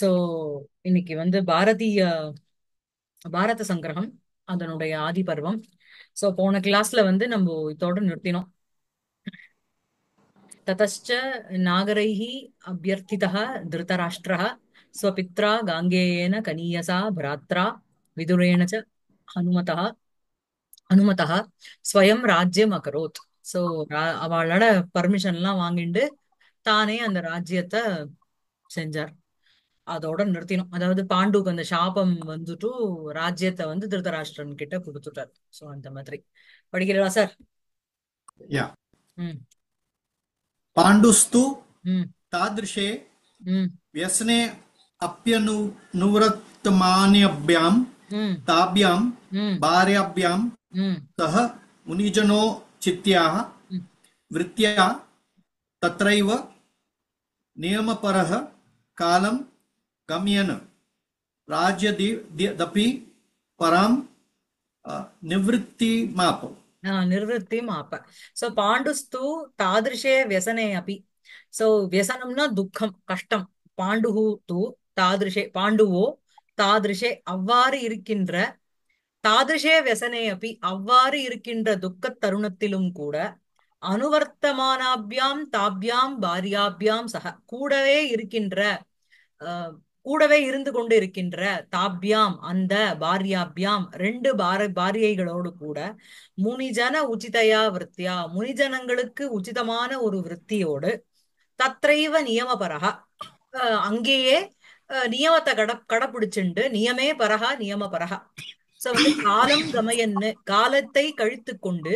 So இன்னைக்கு வந்து பாரதிய பாரத சங்கிரகம் அதனுடைய ஆதி பருவம் சோ போன கிளாஸ்ல வந்து நம்ம இதோட நிறுத்தினோம். ததச்ச நாகரைஹி அபியர்த்திதா திருதராஷ்டிரா ஸ்வபித்ரா காங்கேயேன கனியசா பிராத்ரா விதுரேண ச ஹனுமதா ஹனுமதா ஸ்வயம் ராஜ்யம் அகரோத். சோ அவளோட பர்மிஷன் எல்லாம் வாங்கிட்டு தானே அந்த ராஜ்யத்தை செஞ்சார். அதோட நிறுத்தினோம் அதாவது பாண்டுக்கு அந்த சாபம் வந்துட்டு ராஜ்யத்தை வந்து திருதராஷ்டிரன் கிட்ட கொடுத்துட்டார் சோ அந்த மாதிரி படிக்கிறா சார் या ம் पाण्डुस्तु ம் तादृशे ம் व्यसने अप्यनुवृत्तमान्यभ्यां ம் ताभ्यां ம் भार्याभ्यां ம் सह मुनिजनो चित्याः ம் वृत्त्या तत्रैव नियमपरः कालं గమ్యన్ రాజ్య దపి పరాం నివృత్తి మాప్ நிர்வத்தி மாப்ப. சோ பாண்டுஸ்து தாதிருஷே வியசனே அப்பி சோ வியசனம்னா துக்கம் கஷ்டம். பாண்டுஹு து தாதிருஷே பாண்டுவோ தாதிருஷே அவ்வாறு இருக்கின்ற தாதிருஷே வியசனே அப்பி அவ்வாறு இருக்கின்ற துக்க தருணத்திலும் கூட அனுவர்த்தமானாபியாம் தாபியாம் பாரியாபியாம் சக கூடவே இருக்கின்ற கூடவே இருந்து கொண்டு இருக்கின்ற தாப்யாம் அந்த பாரியாபியாம் ரெண்டு பார பாரியைகளோடு கூட முனிஜன உச்சிதயா விருத்தியா முனிஜனங்களுக்கு உச்சிதமான ஒரு விருத்தியோடு தத்ரைவ நியமபரகா அஹ், அங்கேயே நியமத்தை கட கடைப்பிடிச்சுண்டு நியமே பரகா நியம பரகா சோ வந்து காலம் கமயன்னு காலத்தை கழித்து கொண்டு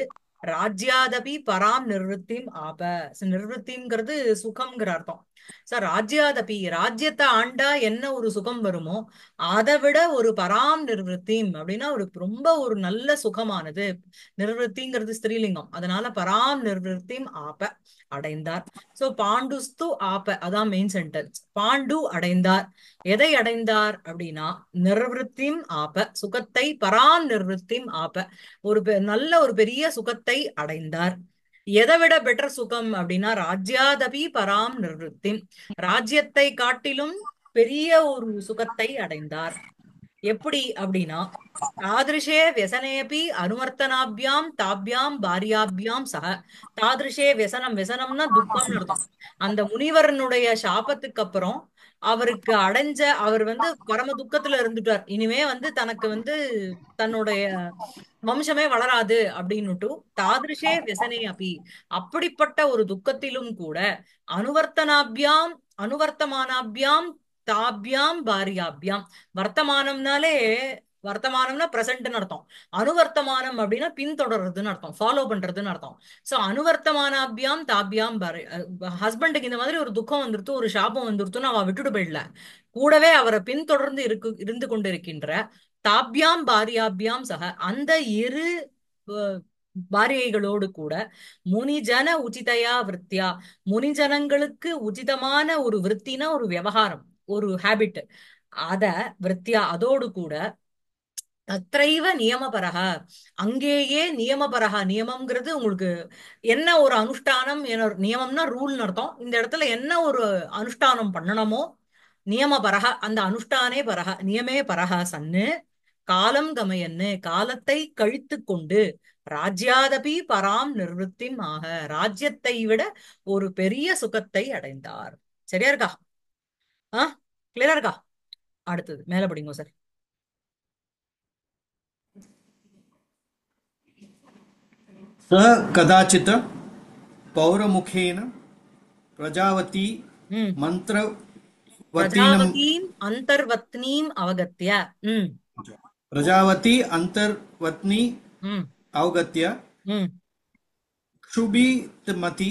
ராஜ்யாதபி பராம் நிர்வൃத்திம் ஆப. So, சுகம்ங்கிற அர்த்தம். சோ ராஜ்யாதபி ராஜ்யத்தை ஆண்டா என்ன ஒரு சுகம் வருமோ அதை விட ஒரு பராம் நிர்வൃத்திம் அப்படின்னா ஒரு ரொம்ப ஒரு நல்ல சுகமானது. நிர்வத்திங்கிறது ஸ்திரீலிங்கம். அதனால பராம் நிர்வத்தியும் ஆப அடைந்தார். சோ பாண்டுஸ்து ஆப அதான் மெயின் சென்டென்ஸ் பாண்டு அடைந்தார். எதை அடைந்தார் அப்படின்னா நிர்வத்தியும் ஆப சுகத்தை பராம் நிர்வத்தியும் ஆப. ஒரு பெ- நல்ல ஒரு பெரிய சுகத்தை அடைந்தார். எதை விட பெட்டர் சுகம் அப்படின்னா ராஜ்யாதபி பராம் நிர்வൃத்திம் ராஜ்யத்தை காட்டிலும் பெரிய ஒரு சுகத்தை அடைந்தார். எப்படி அப்படின்னா தாதிருஷே வெசனேபி அனுவர்த்தனாபியாம் தாபியாம் பாரியாபியாம் சக. தாதிருஷே வெசனம் வெசனம்னா துக்கம்னு அர்த்தம். அந்த முனிவரனுடைய சாபத்துக்கு அப்புறம் அவருக்கு அடைஞ்ச அவர் வந்து பரம துக்கத்துல இருந்துட்டார். இனிமே வந்து தனக்கு வந்து தன்னுடைய வம்சமே வளராது அப்படின்னுட்டு தாதிருஷே வெசனே அபி. அப்படிப்பட்ட ஒரு துக்கத்திலும் கூட அனுவர்த்தனாபியாம் அனுவர்த்தமானாபியாம் தாபியாம் பாரியாபியாம். வர்த்தமானம்னாலே வர்த்தமானம்னா பிரசன்ட்னு அர்த்தம். அனுவர்த்தமானம் அப்படின்னா பின்தொடர்றதுன்னு அர்த்தம். ஃபாலோ பண்றதுன்னு அர்த்தம். சோ அனுவர்த்தமானாபியாம் தாபியாம் பாரி ஹஸ்பண்டுக்கு இந்த மாதிரி ஒரு துக்கம் வந்துருத்து ஒரு சாபம் வந்துருத்துன்னு அவ விட்டுட்டு போயிடல. கூடவே அவரை பின்தொடர்ந்து இருக்கு இருந்து கொண்டிருக்கின்ற தாபியாம் பாரியாபியாம் சக அந்த இரு பாரியைகளோடு கூட முனிஜன உச்சிதையா விருத்தியா முனிஜனங்களுக்கு உச்சிதமான ஒரு விற்த்தினா ஒரு விவகாரம் ஒரு ஹாபிட் அத விருத்தியா அதோடு கூட தத்ரைவ நியமபரக அங்கேயே நியமபரக நியமம்ங்கிறது உங்களுக்கு என்ன ஒரு அனுஷ்டானம் என்ன ஒரு நியமம்னா ரூல்னு அர்த்தம். இந்த இடத்துல என்ன ஒரு அனுஷ்டானம் பண்ணணுமோ நியமபரக அந்த அனுஷ்டானே பரக நியமே பரக சன்னு காலம் கமயன்னு காலத்தை கழித்து கொண்டு ராஜ்யாதபி பராம் நிர்வൃத்திம் ஆக ராஜ்யத்தை விட ஒரு பெரிய சுகத்தை அடைந்தார். சரியா இருக்கா? ஆ கிளியரா இருக்கா? அடுத்தது மேல படிங்க சார். सः कदाचित् पौरमुखेन प्रजावती हम्म। मंत्र अन्तर्वत्नीम् अवगत्य। हम्म। प्रजावती अंतर्वत्नी हम्म। अवगत्य क्षुभितमति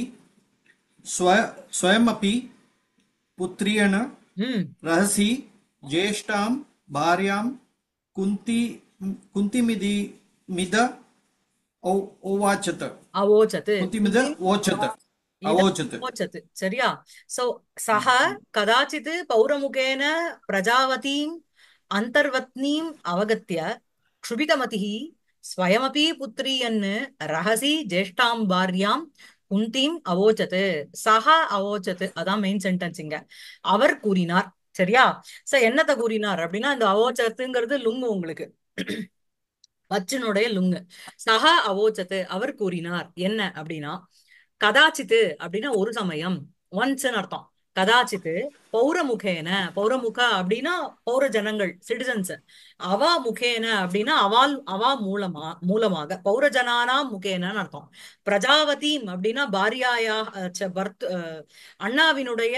स्व स्वयमपि पुत्र्येण रहसि ज्येष्ठां भार्यां कुन्ति कुन्तिमिदि मिद ಅವಾಚತ್ ಅವೋಚತ್ ಓಚತ್ ಅವೋಚತ್ ಸರಿಯಾ ಸೊ ಸಹ ಕದಾಚಿತ್ ಪೌರಮುಖೇನ ಪ್ರಜಾವತೀಂ ಅಂತರ್ವತ್ನೀಂ ಅವಗತ್ಯ ಕ್ಷುಭಿತಮತಿಃ ಸ್ವಯಮಪಿ ಪುತ್ರಿಯನ್ ರಹಸಿ ಜ್ಯೇಷ್ಠಾಂ ಭಾರ್ಯಾಂ குந்தியும் சஹா அவோச்சத்து. அதான் மெயின் சென்டென்ஸிங்க அவர் கூறினார். சரியா? சோ என்னத்த கூறினார் அப்படின்னா இந்த அவோச்சத்துங்கிறது லுங்கு உங்களுக்கு. அச்சினுடைய லுங்கு. சஹா அவோச்சத்து அவர் கூறினார். என்ன அப்படின்னா கதாச்சித்து அப்படின்னா ஒரு சமயம் ஒன்ஸ்ன்னு அர்த்தம். கதாச்சித்து பௌரமுகேன பௌரமுக அப்படின்னா பௌர ஜனங்கள் சிட்டிசன்ஸ் அவா முகேன அப்படின்னா அவால் அவா மூலமா மூலமாக பௌரஜனானாம் முகேனன்னு அர்த்தம். பிரஜாவதீம் அப்படின்னா பாரியாயா பர்த் அஹ், அண்ணாவினுடைய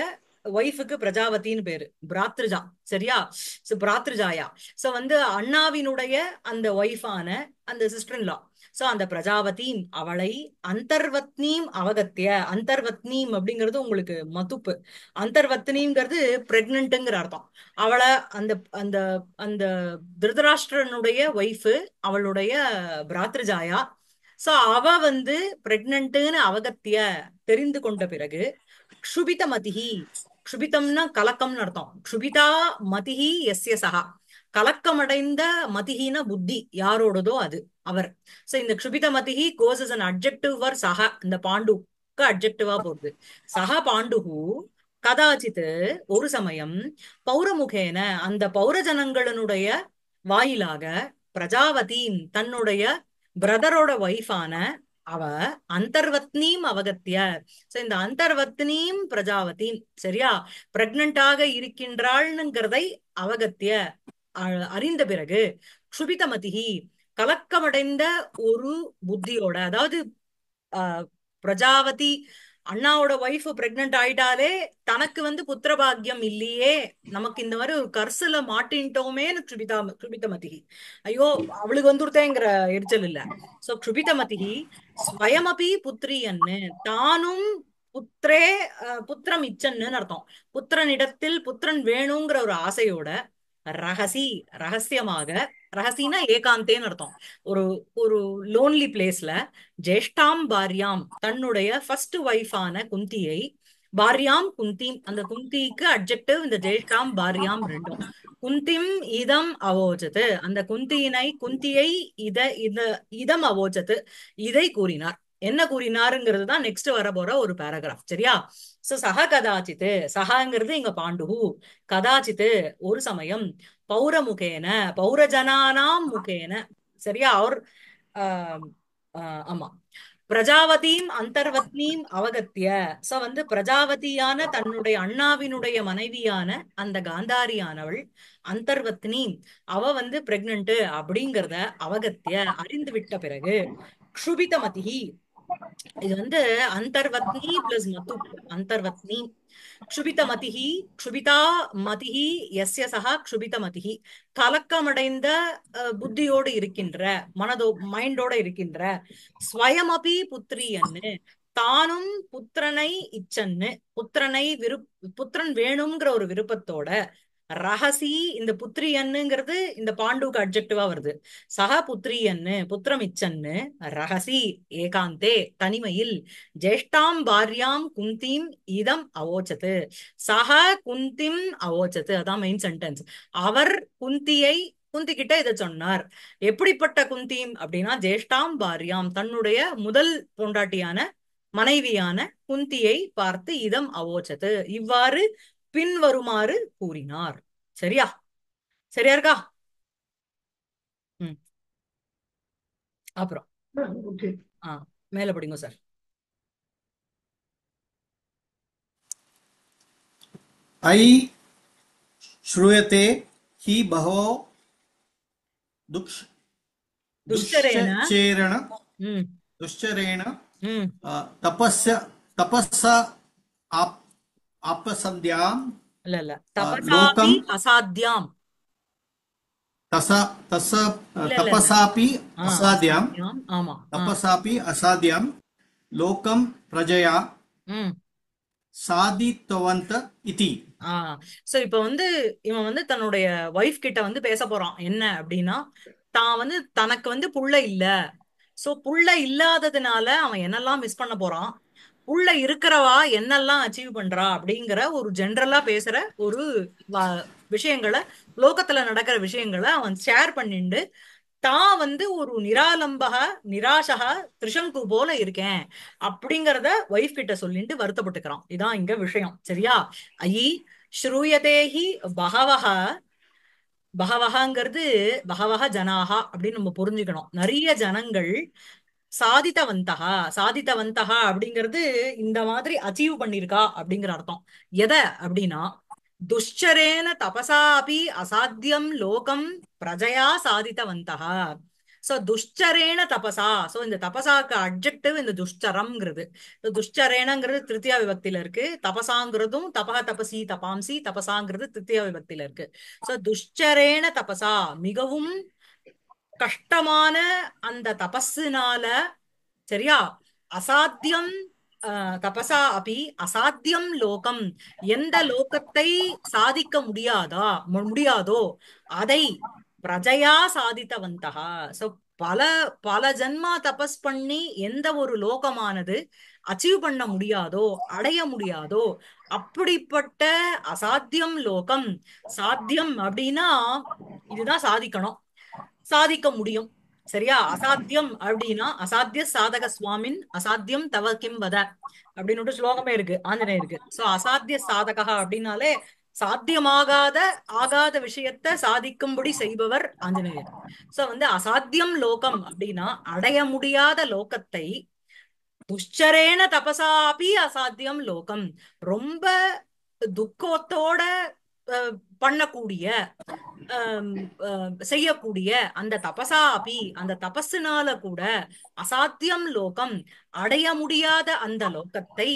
ஒய்ஃபுக்கு பிரஜாவதின்னு பேரு. பிராத்ருஜா. சரியா? சோ பிராத்ருஜாயா. சோ வந்து அண்ணாவினுடைய அந்த ஒய்ஃபான அந்த சிஸ்டர் லா சோ அந்த பிரஜாபதியும் அவளை அந்தர்வத்னீம் அவகத்திய. அந்தர்வத்னீம் அப்படிங்கிறது உங்களுக்கு மதுப்பு. அந்தர்வத்னிங்கிறது பிரெக்னன்ட்டுங்கிற அர்த்தம். அவளை அந்த அந்த அந்த திருதராஷ்டிரனுடைய ஒய்ஃபு அவளுடைய பிராத்ருஜாயா. சோ அவ வந்து பிரெக்னன்ட்டுன்னு அவகத்திய தெரிந்து கொண்ட பிறகு க்ஷுபிதமதிஹி க்ஷுபிதம்னா கலக்கம்னு அர்த்தம். க்ஷுபிதா மதிஹி எஸ்ய சகா கலக்கமடைந்த மதிஹின புத்தி யாரோடதோ அது அவர். சோ இந்த க்ஷுபித மதிஹி கோஸ் இஸ் அன் அப்ஜெக்டிவ் வர் சக இந்த பாண்டுக்கு அப்ஜெக்டிவா போகுது. சக பாண்டுகு கதாச்சித் ஒரு சமயம் பௌரமுகேன அந்த பௌரஜனங்களினுடைய வாயிலாக பிரஜாவதியின் தன்னுடைய பிரதரோட ஒய்ஃபான அவ அந்தர்வத்னீம் அவகத்திய. சோ இந்த அந்தர்வத்னீம் பிரஜாவதி சரியா? பிரெக்னண்டாக இருக்கின்றாள்ங்கிறதை அவகத்திய. அறிந்த பிறகு க்ஷுபிதமதிகி கலக்கமடைந்த ஒரு புத்தியோட அதாவது ஆஹ், பிரஜாவதி அண்ணாவோட ஒய்ஃப் பிரெக்னென்ட் ஆயிட்டாலே தனக்கு வந்து புத்திர பாக்கியம் இல்லையே நமக்கு இந்த மாதிரி ஒரு கர்சுல மாட்டின்ட்டோமேன்னு க்ஷுபிதா க்ஷுபிதமதிஹி. ஐயோ அவளுக்கு வந்துருத்தேங்கிற எரிச்சல் இல்ல. சோ க்ஷுபிதமதிஹி ஸ்வயமபி புத்திரியன்னு தானும் புத்திரே புத்திரம் இச்சன்னு அர்த்தம். புத்திரனிடத்தில் புத்திரன் வேணுங்கிற ஒரு ஆசையோட ரகசி ரகசியமாக ரகசினா ஏகாந்தேன்னு அர்த்தம். ஒரு ஒரு லோன்லி பிளேஸ்ல ஜேஷ்டாம் பாரியாம் தன்னுடைய ஃபர்ஸ்ட் ஒய்ஃபான குந்தியை பாரியாம் குந்திம் அந்த குந்திக்கு அட்ஜெக்டிவ் இந்த ஜேஷ்டாம் பாரியாம் ரெண்டும் குந்திம் இதம் அவோஜது அந்த குந்தியினை குந்தியை இத இத இதம் அவோஜது இதை கூறினார். என்ன கூறினாருங்கிறது தான் நெக்ஸ்ட் வர போற ஒரு பேராகிராஃப் சரியா? சோ சக கதாச்சித்து சகாங்கிறது இங்க பாண்டுகு கதாச்சித்து ஒரு சமயம் பௌர முகேன பௌரஜனானாம் முகேன சரியா? அவர் ஆஹ் ஆமா. பிரஜாவதியும் அந்தர்வத்னியும் அவகத்திய. சோ வந்து பிரஜாவதியான தன்னுடைய அண்ணாவினுடைய மனைவியான அந்த காந்தாரியானவள் அந்தர்வத்னி அவ வந்து பிரெக்னன்ட் அப்படிங்கறத அவகத்திய அறிந்து விட்ட பிறகு க்ஷுபிதமதிஹி இது வந்து அந்தர்வத்னி பிளஸ் மது அந்தர்வத்னி. க்ஷுபித மதிஹி க்ஷுபிதா மதிஹி எஸ்ய சகா க்ஷுபித மதிஹி கலக்கமடைந்த அஹ், புத்தியோடு இருக்கின்ற மனதோ மைண்டோட இருக்கின்ற ஸ்வயமபி புத்திரியன்னு தானும் புத்திரனை இச்சன்னு புத்திரனை விரு புத்திரன் வேணுங்கிற ஒரு விருப்பத்தோட ரகசி இந்த புத்திரியன்னுங்கிறது இந்த பாண்டுக்கு அப்ஜெக்டிவா வருது. சக புத்திரியன்னு புத்திரமிச்சன்னு ரகசி ஏகாந்தே தனிமையில் ஜேஷ்டாம் பாரியாம் குந்தீம் இதம் அவோச்சது சக குந்திம் அவோச்சது அதான் மெயின் சென்டென்ஸ் அவர் குந்தியை குந்தி கிட்ட இதை சொன்னார். எப்படிப்பட்ட குந்தீம் அப்படின்னா ஜேஷ்டாம் பாரியாம் தன்னுடைய முதல் பொண்டாட்டியான மனைவியான குந்தியை பார்த்து இதம் அவோச்சது இவ்வாறு பின்வருமாறு கூறினார் சரியா சரியா இருக்கா ம் அப்புறம் ஓகே ஆ மேல படிங்க சார் ऐ श्रूयते हि बहवो दुक्ष துஷ்கரேன दुश्चेरण ம் दुश्चरेण ம் अ, तपस्य तपस्सा आप आपसन्ध्यां இல்ல இல்ல अ, தபசாபி लोकं அசாத்தியாம் तस तस இல்ல இல்ல இல்ல तपसापि ஆ असाध्यां அசாத்தியாம் ஆமா ஆ तपसापि असाध्यां लोकं प्रजया ம் साधितवन्त इति ஆ சோ இப்ப வந்து இவன் வந்து தன்னுடைய ஒய்ஃப் கிட்ட வந்து பேச போறான் என்ன அப்படின்னா தான் வந்து தனக்கு வந்து புள்ள இல்ல சோ புள்ள இல்லாததுனால அவன் என்னெல்லாம் மிஸ் பண்ண போறான் உள்ள இருக்கிறவா என்னெல்லாம் அச்சீவ் பண்றா அப்படிங்கிற ஒரு ஜென்ரலா பேசுற ஒரு வ- விஷயங்களை லோகத்துல நடக்கிற விஷயங்களை அவன் ஷேர் பண்ணிண்டு தான் வந்து ஒரு நிராலம்பக நிராசகா திரிசங்கு போல இருக்கேன் அப்படிங்கிறத ஒய்ஃப் கிட்ட சொல்லிட்டு வருத்தப்பட்டுக்கிறான். இதான் இங்க விஷயம். சரியா? ஐ ஸ்ரூயதேஹி பகவக பகவஹங்கிறது பகவக ஜனாஹா அப்படின்னு நம்ம புரிஞ்சுக்கணும். நிறைய ஜனங்கள் சாதித்தவந்தகா சாதித்தவந்தகா அப்படிங்கிறது இந்த மாதிரி அச்சீவ் பண்ணிருக்கா அப்படிங்கிற அர்த்தம். எதை அப்படின்னா துஷ்சரேன தபசாபி அசாத்தியம் லோகம் பிரஜையா சாதித்தவந்தகா சோ துஷ்சரேன தபசா. சோ இந்த தபசாக்கு அட்ஜெக்டிவ் இந்த துஷ்சரம்ங்கிறது. இந்த துஷ்சரேனங்கிறது திருத்தியா விபக்தியில இருக்கு. தபசாங்கிறதும் தபா தபசி தபாம்சி தபசாங்கிறது திருத்தியா விபக்தியில இருக்கு. சோ துஷ்சரேன தபசா மிகவும் கஷ்டமான அந்த தபஸுனால சரியா? அசாத்தியம் அஹ், தபசா அபி அசாத்தியம் லோகம். எந்த லோகத்தை சாதிக்க முடியாதா? மு- முடியாதோ? அதை பிரஜையா சாதித்தவந்தகா. சோ பல பல ஜன்மா தபஸ் பண்ணி எந்த ஒரு லோகமானது அச்சீவ் பண்ண முடியாதோ அடைய முடியாதோ அப்படிப்பட்ட அசாத்தியம் லோகம். சாத்தியம் அப்படின்னா இதுதான் சாதிக்கணும். சாதிக்க முடியும். சரியா? அசாத்தியம் அப்படின்னா அசாத்திய சாதக சுவாமின் அசாத்தியம் தவ கிம் வத அப்படின்னு ஒரு ஸ்லோகமே இருக்கு ஆஞ்சநேயருக்கு. சோ அசாத்திய சாதகா அப்படின்னாலே சாத்தியமாகாத ஆகாத விஷயத்தை சாதிக்கும்படி செய்பவர் ஆஞ்சநேயர். சோ வந்து அசாத்தியம் லோகம் அப்படின்னா அடைய முடியாத லோகத்தை துஷ்சரேன தபசாபி அசாத்தியம் லோகம். ரொம்ப துக்கத்தோட அஹ், பண்ணக்கூடிய செய்யக்கூடிய அந்த தபசா அபி அந்த தபஸுனால கூட அசாத்தியம் லோகம் அடைய முடியாத அந்த லோகத்தை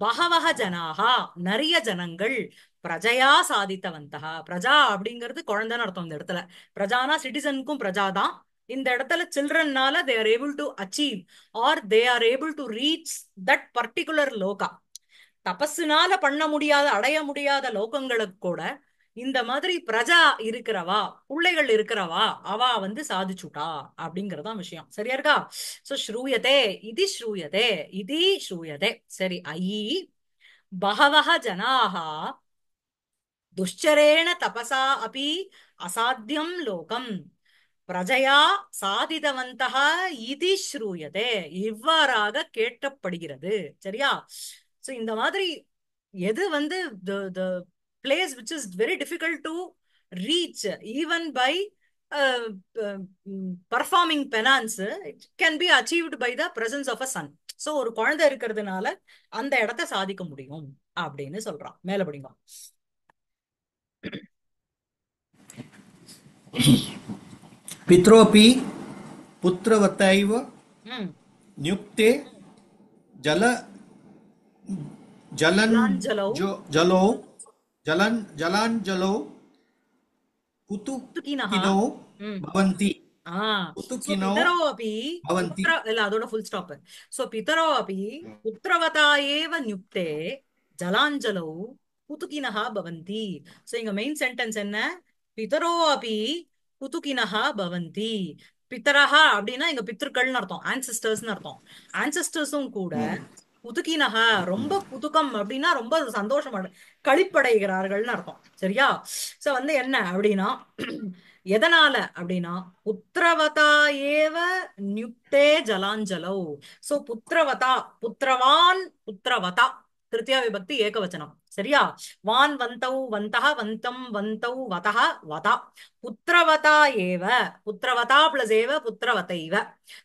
பகவக ஜனாகா நிறைய ஜனங்கள் பிரஜையா சாதித்தவந்தகா. பிரஜா அப்படிங்கிறது குழந்தைன்னு அர்த்தம் இந்த இடத்துல. பிரஜானா சிட்டிசனுக்கும் பிரஜா தான். இந்த இடத்துல சில்ட்ரன்னால they are able to achieve or they are able to reach that particular லோகா தபஸுனால பண்ண முடியாத அடைய முடியாத லோகங்களுக்கு கூட இந்த மாதிரி பிரஜா இருக்கிறவா பிள்ளைகள் இருக்கிறவா அவ வந்து சாதிச்சுட்டா அப்படிங்கறதான் விஷயம். சரியா இருக்கா? சோ ஸ்ரூயதே இது ஸ்ரூயதே இது ஸ்ரூயதே. சரி ஐ பகவஹ ஜனாக துஷ்சரேண தபசா அபி அசாத்தியம் லோகம். பிரஜையா சாதிதவந்தக இது ஸ்ரூயதே. இவ்வாறாக கேட்கப்படுகிறது. சரியா? சோ இந்த மாதிரி எது வந்து place which is very difficult to reach even by uh, uh, performing penance it can be achieved by the presence of a son so ஒரு குழந்தை இருக்கிறதுனால அந்த இடத்தை சாதிக்க முடியும் அப்படின்னு சொல்றான் மேல படிங்க பித்ரோபி புத்திரவத்தைவ நியுக்தே ஜல ஜலன் ஜலோ ஜலாஞ்சலௌ जो जलो जलन् जलाञ्जलौ புத்துக்கினஹா कुतुकिनो ம் भवन्ति ஆ சோ कुतुकिनो பிதரோ அபி भवन्ति புத்திர இல்ல அதோட ஃபுல் ஸ்டாப் சோ பிதரோ அபி புத்திரவதா ஏவ நியுக்தே ஜலாஞ்சலௌ குதுகினஹா பவந்தி சோ இங்க மெயின் சென்டென்ஸ் என்ன பிதரோ அபி குதுகினஹா பவந்தி பிதரஹா அப்படின்னா இங்க பித்ருக்கள்னு அர்த்தம் ஆன்சிஸ்டர்ஸ்னு அர்த்தம் ஆன்சிஸ்டர்ஸும் கூட குதுகினஹா ரொம்ப குதுகம் அப்படின்னா ரொம்ப சந்தோஷம் களிப்படைகிறார்கள்னு அர்த்தம். சரியா? சோ வந்து என்ன அப்படின்னா எதனால அப்படின்னா புத்திரவதா ஏவ நியுக்தே ஜலாஞ்சலௌ. சோ புத்திரவதா புத்திரவான் புத்திரவதா திருத்தியா விபக்தி ஏகவச்சனம். சரியா? வான் வந்தௌ வந்தः வந்தம் வந்தௌ வதः வதா. புத்திரவதா ஏவ புத்திரவதா பிளஸ் ஏவ புத்திரவதைவ.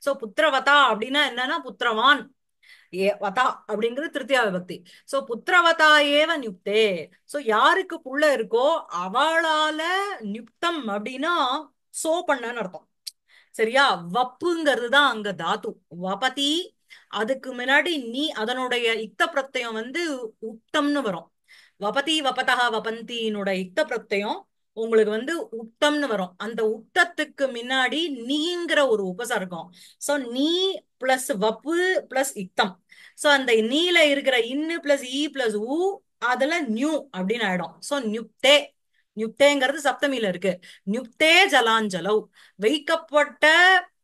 சோ புத்திரவதா அப்படின்னா என்னன்னா புத்திரவான். வதா அப்படிங்கிறது திருத்தியா விபக்தி சோ புத்திரவதா ஏவ நியுக்தே. சோ யாருக்கு புள்ள இருக்கோ அவளால நியுக்தம் அப்படின்னா சோ பண்ணன்னு அர்த்தம். சரியா? வப்புங்கிறது தான் அங்க தாத்து. வபதி அதுக்கு முன்னாடி நீ அதனுடைய இக்த பிரத்தயம் வந்து உக்தம்னு வரும். வபதி வபதா வபந்தினுடைய இக்த பிரத்தயம் உங்களுக்கு வந்து உக்தம்னு வரும். அந்த உக்தத்துக்கு முன்னாடி நீங்கிற ஒரு உபசர்க்கம். சோ நீ பிளஸ் வப்பு பிளஸ் இக்தம் சோ அந்த நீல இருக்கிற இன்னு பிளஸ் இ பிளஸ் உ அதுல நியூ அப்படின்னு ஆயிடும். சோ நியுப்தே நியுப்தேங்கிறது சப்தமியில இருக்கு. நியுப்தே ஜலாஞ்சலவ் வைக்கப்பட்ட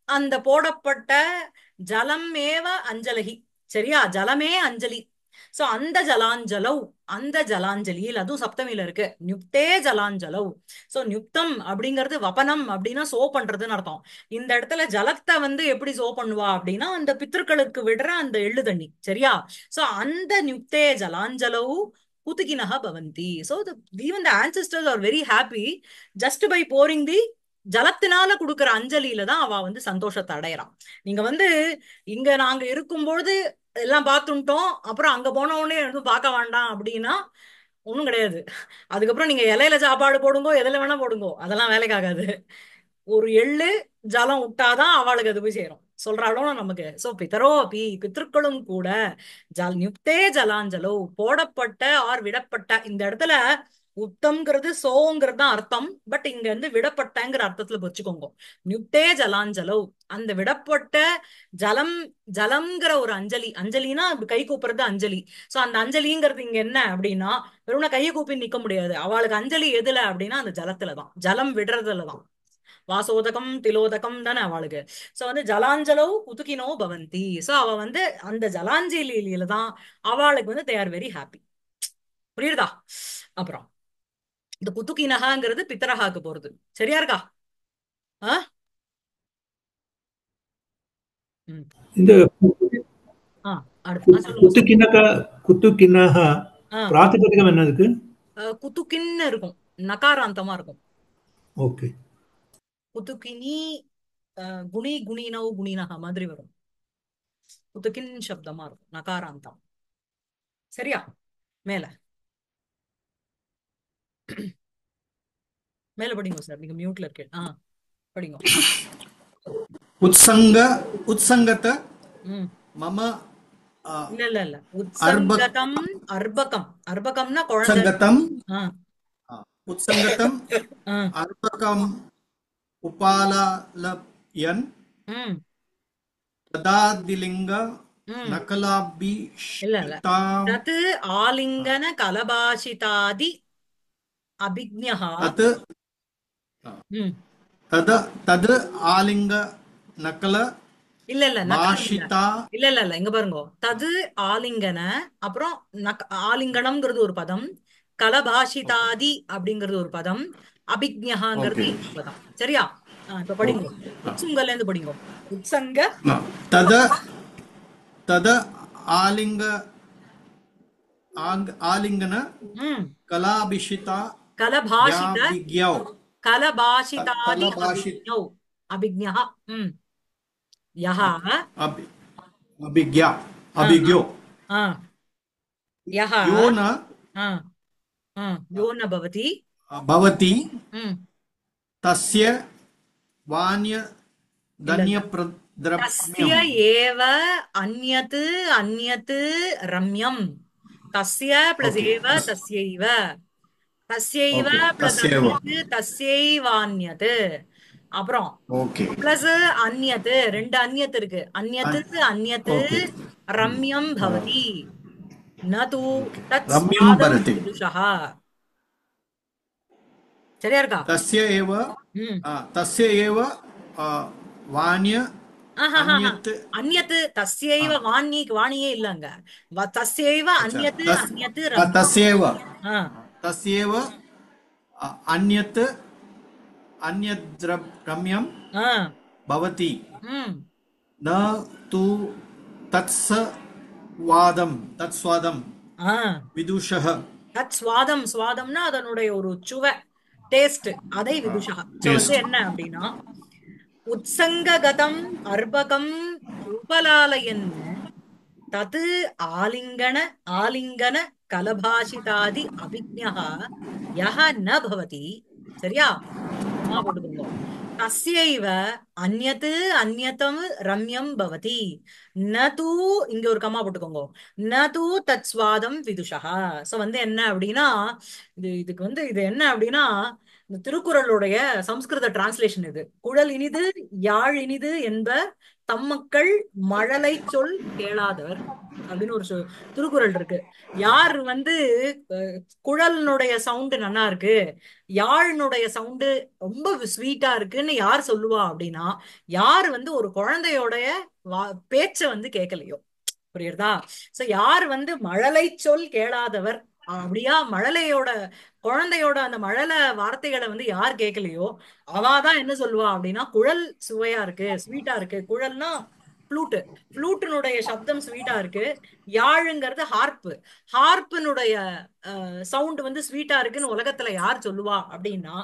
அந்த போடப்பட்ட ஜலம் ஏவ அஞ்சலகி. சரியா? ஜலமே அஞ்சலி. சோ அந்த ஜலாஞ்சலவ் அந்த ஜலாஞ்சலியில் அதுவும் சப்தமியில இருக்கு. நியுக்தே ஜலாஞ்சலவ். சோ நியுக்தம் அப்படிங்கிறது வபனம் அப்படின்னா சோ பண்றதுன்னு அர்த்தம். இந்த இடத்துல ஜலத்தை வந்து எப்படி சோ பண்ணுவா அப்படின்னா அந்த பித்திருக்களுக்கு விடுற அந்த எள்ளு தண்ணி சரியா? சோ அந்த நியுக்தே ஜலாஞ்சலவ் குத்துகினஹ பவந்தி. So even the ancestors are very happy just by pouring the ஜலத்தினால கொடுக்குற அஞ்சலியில தான் அவ வந்து சந்தோஷத்தை அடையறான் நீங்க வந்து இங்க நாங்க இருக்கும்பொழுது எல்லாம் பார்த்துட்டோம். அப்புறம் அங்க போன உடனே எதுவும் பார்க்க வேண்டாம் அப்படின்னா ஒன்றும் கிடையாது. அதுக்கப்புறம் நீங்க இலையில சாப்பாடு போடுங்கோ எதில் வேணா போடுங்கோ. அதெல்லாம் வேலைக்கு ஆகாது. ஒரு எள்ளு ஜலம் விட்டாதான் அவளுக்கு அது போய் சேரும். சொல்றாளோ நமக்கு. சோ பிதரோ அப்பி பித்திருக்களும் கூட ஜல் நியுக்தே ஜலாஞ்சலோ போடப்பட்ட ஆர் விடப்பட்ட இந்த இடத்துல உத்தம்ங்கிறது சோங்கிறது தான் அர்த்தம். பட் இங்க வந்து விடப்பட்டங்கிற அர்த்தத்துல வச்சுக்கோங்க. நியுக்தே ஜலாஞ்சலோ. அந்த விடப்பட்ட ஜலம் ஜலம்ங்கிற ஒரு அஞ்சலி. அஞ்சலினா கை கூப்புறது அஞ்சலி. சோ அந்த அஞ்சலிங்கிறது இங்க என்ன அப்படின்னா வெறும் கையை கூப்பி நிக்க முடியாது. அவளுக்கு அஞ்சலி எதுல அப்படின்னா அந்த ஜலத்துலதான் ஜலம் விடுறதுலதான் வாசோதகம் திலோதகம் தானே அவளுக்கு. சோ வந்து ஜலாஞ்சலோ குதுக்கினோ பவந்தி. சோ அவ வந்து அந்த ஜலாஞ்சலியில தான் அவளுக்கு வந்து தே ஆர் வெரி ஹாப்பி புரியுதா? அப்புறம். இந்த குத்துக்கினகாங்கிறது பித்தரகாக்கு போறது. சரியா இருக்கா? ஆ? இந்த பிராத்திபதிகம் என்ன இருக்கு? அஹ், குத்துக்கின்னு இருக்கும். நகாராந்தமா இருக்கும். ஓகே. குத்துக்கினி குணி குணினவ் குணினக மாதிரி வரும். குத்துக்கின் சப்தமா இருக்கும். நகாராந்தம். சரியா? மேல. மேல படிங்க சார் நீங்க மியூட்ல இருக்கேன். ஆ படிங்க. உத்சங்க உத்சங்கத மம இல்ல இல்ல இல்ல. உத்சங்கதம் அர்பகம். அர்பகம்னா குழந்தை. சங்கதம் உத்சங்கதம் அர்பகம் உபாலலயன் ததாதிலிங்க நகலாபி இல்ல இல்ல. தத் ஆலிங்கன கலபாஷிதாதி அபிஜ்ஞः तत् ம் तद् तद् आलिङ्ग नकल இல்ல இல்ல நக்கல் இல்ல भाषिता இல்ல இல்ல இல்ல இங்க பாருங்க தது ஆலிங்கன அப்புறம் நக் ஆலிங்கனம்ங்கிறது ஒரு பதம் ओके கலபாஷிதாதி அப்படிங்கிறது ஒரு பதம் அபிஜ்ஞகாங்கிறது ओके இன்னொரு பதம் சரியா ஆ, இப்ப படிங்க ओके உத்சுங்கல இருந்து படிங்க உத்சங்க तद् तद् आलिङ्ग आङ्- आलिङ्गन ம் कलाभिषिता கலபாஷித याभिज्ञौ கலபாஷிதாதி कलभाषित कलभाषितानि अभिज्ञौ। अभिज्ञः। यः। अभिज्ञा। अभिज्ञो। यः। यो न भवति। भवति। तस्य वान्य तस्य एव अन्यत् अन्यत् रम्यं तस्य प्लस् एव तस्यैव। தஸ்யைவ பிளஸ் தஸ்யைவான்யது அப்புறம் பிளஸ் அந்நது ரெண்டு அந்நத்து இருக்கு. அந்நத்து அந்நத்து ரம்யம் பவதி. நது தத் சரியா இருக்கா? தஸ்ய ஏவ தஸ்ய ஏவ வாணிய அந்நத்து தஸ்யைவ வாணி வாணியே இல்லங்க. தஸ்யைவ அந்நத்து அந்நத்து தஸ்யைவ. தஸ்யேவ அந்நத் அந்நத் ரம்யம் பவதி ந தூ தத்ஸ வாதம் தத் சுவாதம் விதுஷஹ தத் சுவாதம் சுவாதம்னா அதனுடைய ஒரு சுவை டேஸ்ட் அதை விதுஷா வந்து என்ன அப்படின்னா உத்சங்ககதம் அர்பகம் உபலாலயன் தது ஆலிங்கன ஆலிங்கன கலபாஷிதாதி அபிஜ்ஞா யஹ ந பவதி சரியா? அம்மா போட்டுக்கோங்க. தஸ்யைவ அந்யத் அந்யதம் ரம்யம் பவதி ந தூ இங்க ஒரு கம்மா போட்டுக்கோங்க. ந தூ தத் சுவாதம் விதுஷா சோ வந்து என்ன அப்படின்னா இது இதுக்கு வந்து இது என்ன அப்படின்னா இந்த திருக்குறளுடைய சம்ஸ்கிருத டிரான்ஸ்லேஷன் இது. குழல் இனிது யாழ் இனிது என்ப தம்மக்கள் மழலை சொல் கேளாதவர் அப்படின்னு ஒரு திருக்குறள் இருக்கு. யார் வந்து குழலினுடைய சவுண்டு நல்லா இருக்கு யாழினுடைய சவுண்டு ரொம்ப ஸ்வீட்டா இருக்குன்னு யார் சொல்லுவா அப்படின்னா யார் வந்து ஒரு குழந்தையோடைய வா- பேச்ச வந்து கேட்கலையோ. புரியுறதா? சோ யார் வந்து மழலை சொல் கேளாதவர் அப்படியா? மழலையோட குழந்தையோட அந்த மழலை வார்த்தைகளை வந்து யார் கேட்கலையோ அவாதான் என்ன சொல்லுவா அப்படின்னா குழல் சுவையா இருக்கு ஸ்வீட்டா இருக்கு. குழல்னா ஃப்ளூட்டு ஃப்ளூட்டினுடைய சப்தம் ஸ்வீட்டா இருக்கு. யாழுங்கிறது ஹார்ப்பு ஹார்ப்பினுடைய சவுண்ட் வந்து ஸ்வீட்டா இருக்குன்னு உலகத்துல யார் சொல்லுவா அப்படின்னா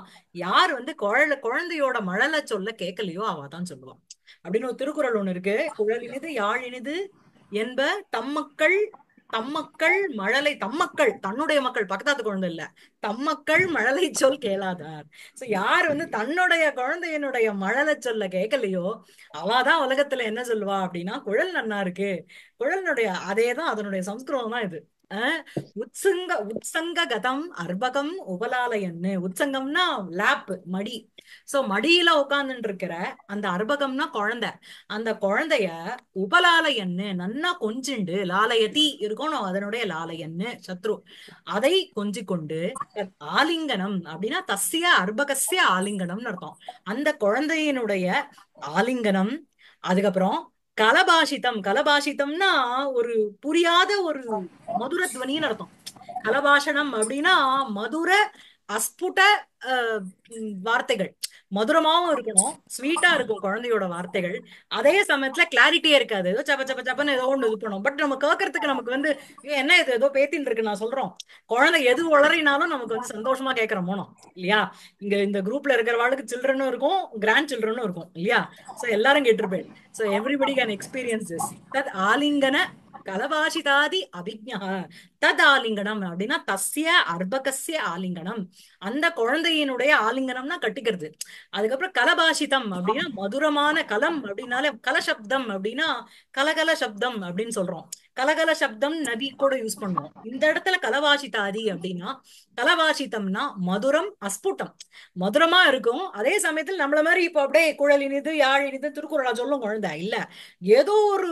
யார் வந்து குழல குழந்தையோட மழலை சொல்ல கேட்கலையோ அவ தான் சொல்லுவா. அப்படின்னு ஒரு திருக்குறள் ஒண்ணு இருக்கு. குழலினிது யாழினிது என்ப தம்மக்கள் தம்மக்கள் மழலை தம்மக்கள் தன்னுடைய மக்கள் பக்கத்தாத்து குழந்தை இல்ல. தம்மக்கள் மழலை சொல் கேளாதார். சோ யார் வந்து தன்னுடைய குழந்தையினுடைய மழலை சொல்ல கேட்கலையோ அவாதான் உலகத்துல என்ன சொல்லுவா அப்படின்னா குழல் நன்னா இருக்கு. குழலினுடைய அதேதான் அதனுடைய சம்ஸ்கிருதம் தான் இது. உத்சங்க உத்சங்க கதம் அர்பகம் உபலாலயன்னு. உத்சங்கம்னா லேப் மடி. சோ மடியில உட்கார்ந்துட்டு இருக்கிற அந்த அர்பகம்னா குழந்தை. அந்த குழந்தைய உபலாலயன்னு நன்னா கொஞ்சிண்டு லாலயதி இருக்கணும் அதனுடைய லாலயன்னு சத்ரு. அதை கொஞ்சி கொண்டு ஆலிங்கனம் அப்படின்னா தஸ்ய அர்பகசிய ஆலிங்கனம்னு அர்த்தம். அந்த குழந்தையினுடைய ஆலிங்கனம் அதுக்கப்புறம் கலபாஷிதம் கலபாஷிதம்னா ஒரு புரியாத ஒரு மதுர துவனின்னு அர்த்தம். கலபாஷணம் அப்படின்னா மதுர அஸ்புட உம், வார்த்தைகள். மதுரமாவும் இருக்கணும் ஸ்வீட்டா இருக்கும் குழந்தையோட வார்த்தைகள். அதே சமயத்துல கிளாரிட்டியே இருக்காது. ஏதோ சப்ப சப்ப சப்பன்னு ஏதோ ஒண்ணு இது பண்ணும். பட் நம்ம கேட்கறதுக்கு நமக்கு வந்து "ஏய், என்ன இது? ஏதோ பேத்தின்னு இருக்கு நான் சொல்றோம். குழந்தை எது உளறினாலும் நமக்கு வந்து சந்தோஷமா கேட்கற மோனம் இல்லையா? இங்க இந்த குரூப்ல இருக்கிறவாளுக்கு சில்ட்ரனும் இருக்கும் கிராண்ட் சில்ட்ரனும் இருக்கும். இல்லையா? சோ எல்லாரும் கேட்டிருப்பேன். So everybody can experience this தத் ஆலிங்கன கலபாஷிதாதி அபிஜ்ஞா தத் ஆலிங்கனம் அப்படின்னா தஸ்ய அர்பகசிய ஆலிங்கனம். அந்த குழந்தையினுடைய ஆலிங்கனம்னா கட்டிக்கிறது. அதுக்கப்புறம் கலபாஷிதம் அப்படின்னா மதுரமான கலம் அப்படின்னாலே கலசப்தம் அப்படின்னா கலகல சப்தம் அப்படின்னு சொல்றோம். கலகல சப்தம் நதி கூட யூஸ் பண்ணுவோம். இந்த இடத்துல கலவாசிதாதி அப்படின்னா கலவாசித்தம்னா மதுரம் அஸ்புட்டம். மதுரமா இருக்கும். அதே சமயத்தில் நம்மள மாதிரி இப்போ அப்படியே குழல் இனிது யாழ் இனிது திருக்குறளா சொல்லும் குழந்தை இல்ல. ஏதோ ஒரு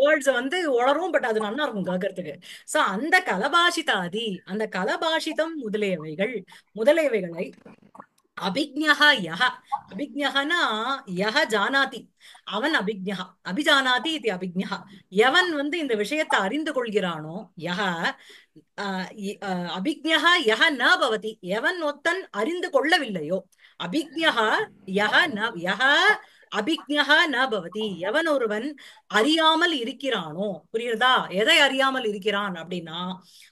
வேர்ட்ஸ் வந்து உளரும் பட் அது நல்லா இருக்கும் கேட்கறதுக்கு சோ அந்த கலபாஷிதாதி அந்த கலபாஷிதம் முதலியவைகள் முதலியவைகளை அபிஜ்ஞா யஹ. அபிஜ்ஞனா யஹ ஜானாதி. அவன் அபிஜ்ஞா அபிஜானாதி இது அபிஜ்ஞா எவன் வந்து இந்த விஷயத்தை அறிந்து கொள்கிறானோ யஹ ஆஹ் அபிஜ்ஞா யஹ ந பவதி. எவன் ஒத்தன் அறிந்து கொள்ளவில்லையோ அபிஜ்ஞா யஹ ந யஹ அபிஜ்ஞா ந பவதி. எவன் ஒருவன் அறியாமல் இருக்கிறானோ புரியுறதா? எதை அறியாமல் இருக்கிறான் அப்படின்னா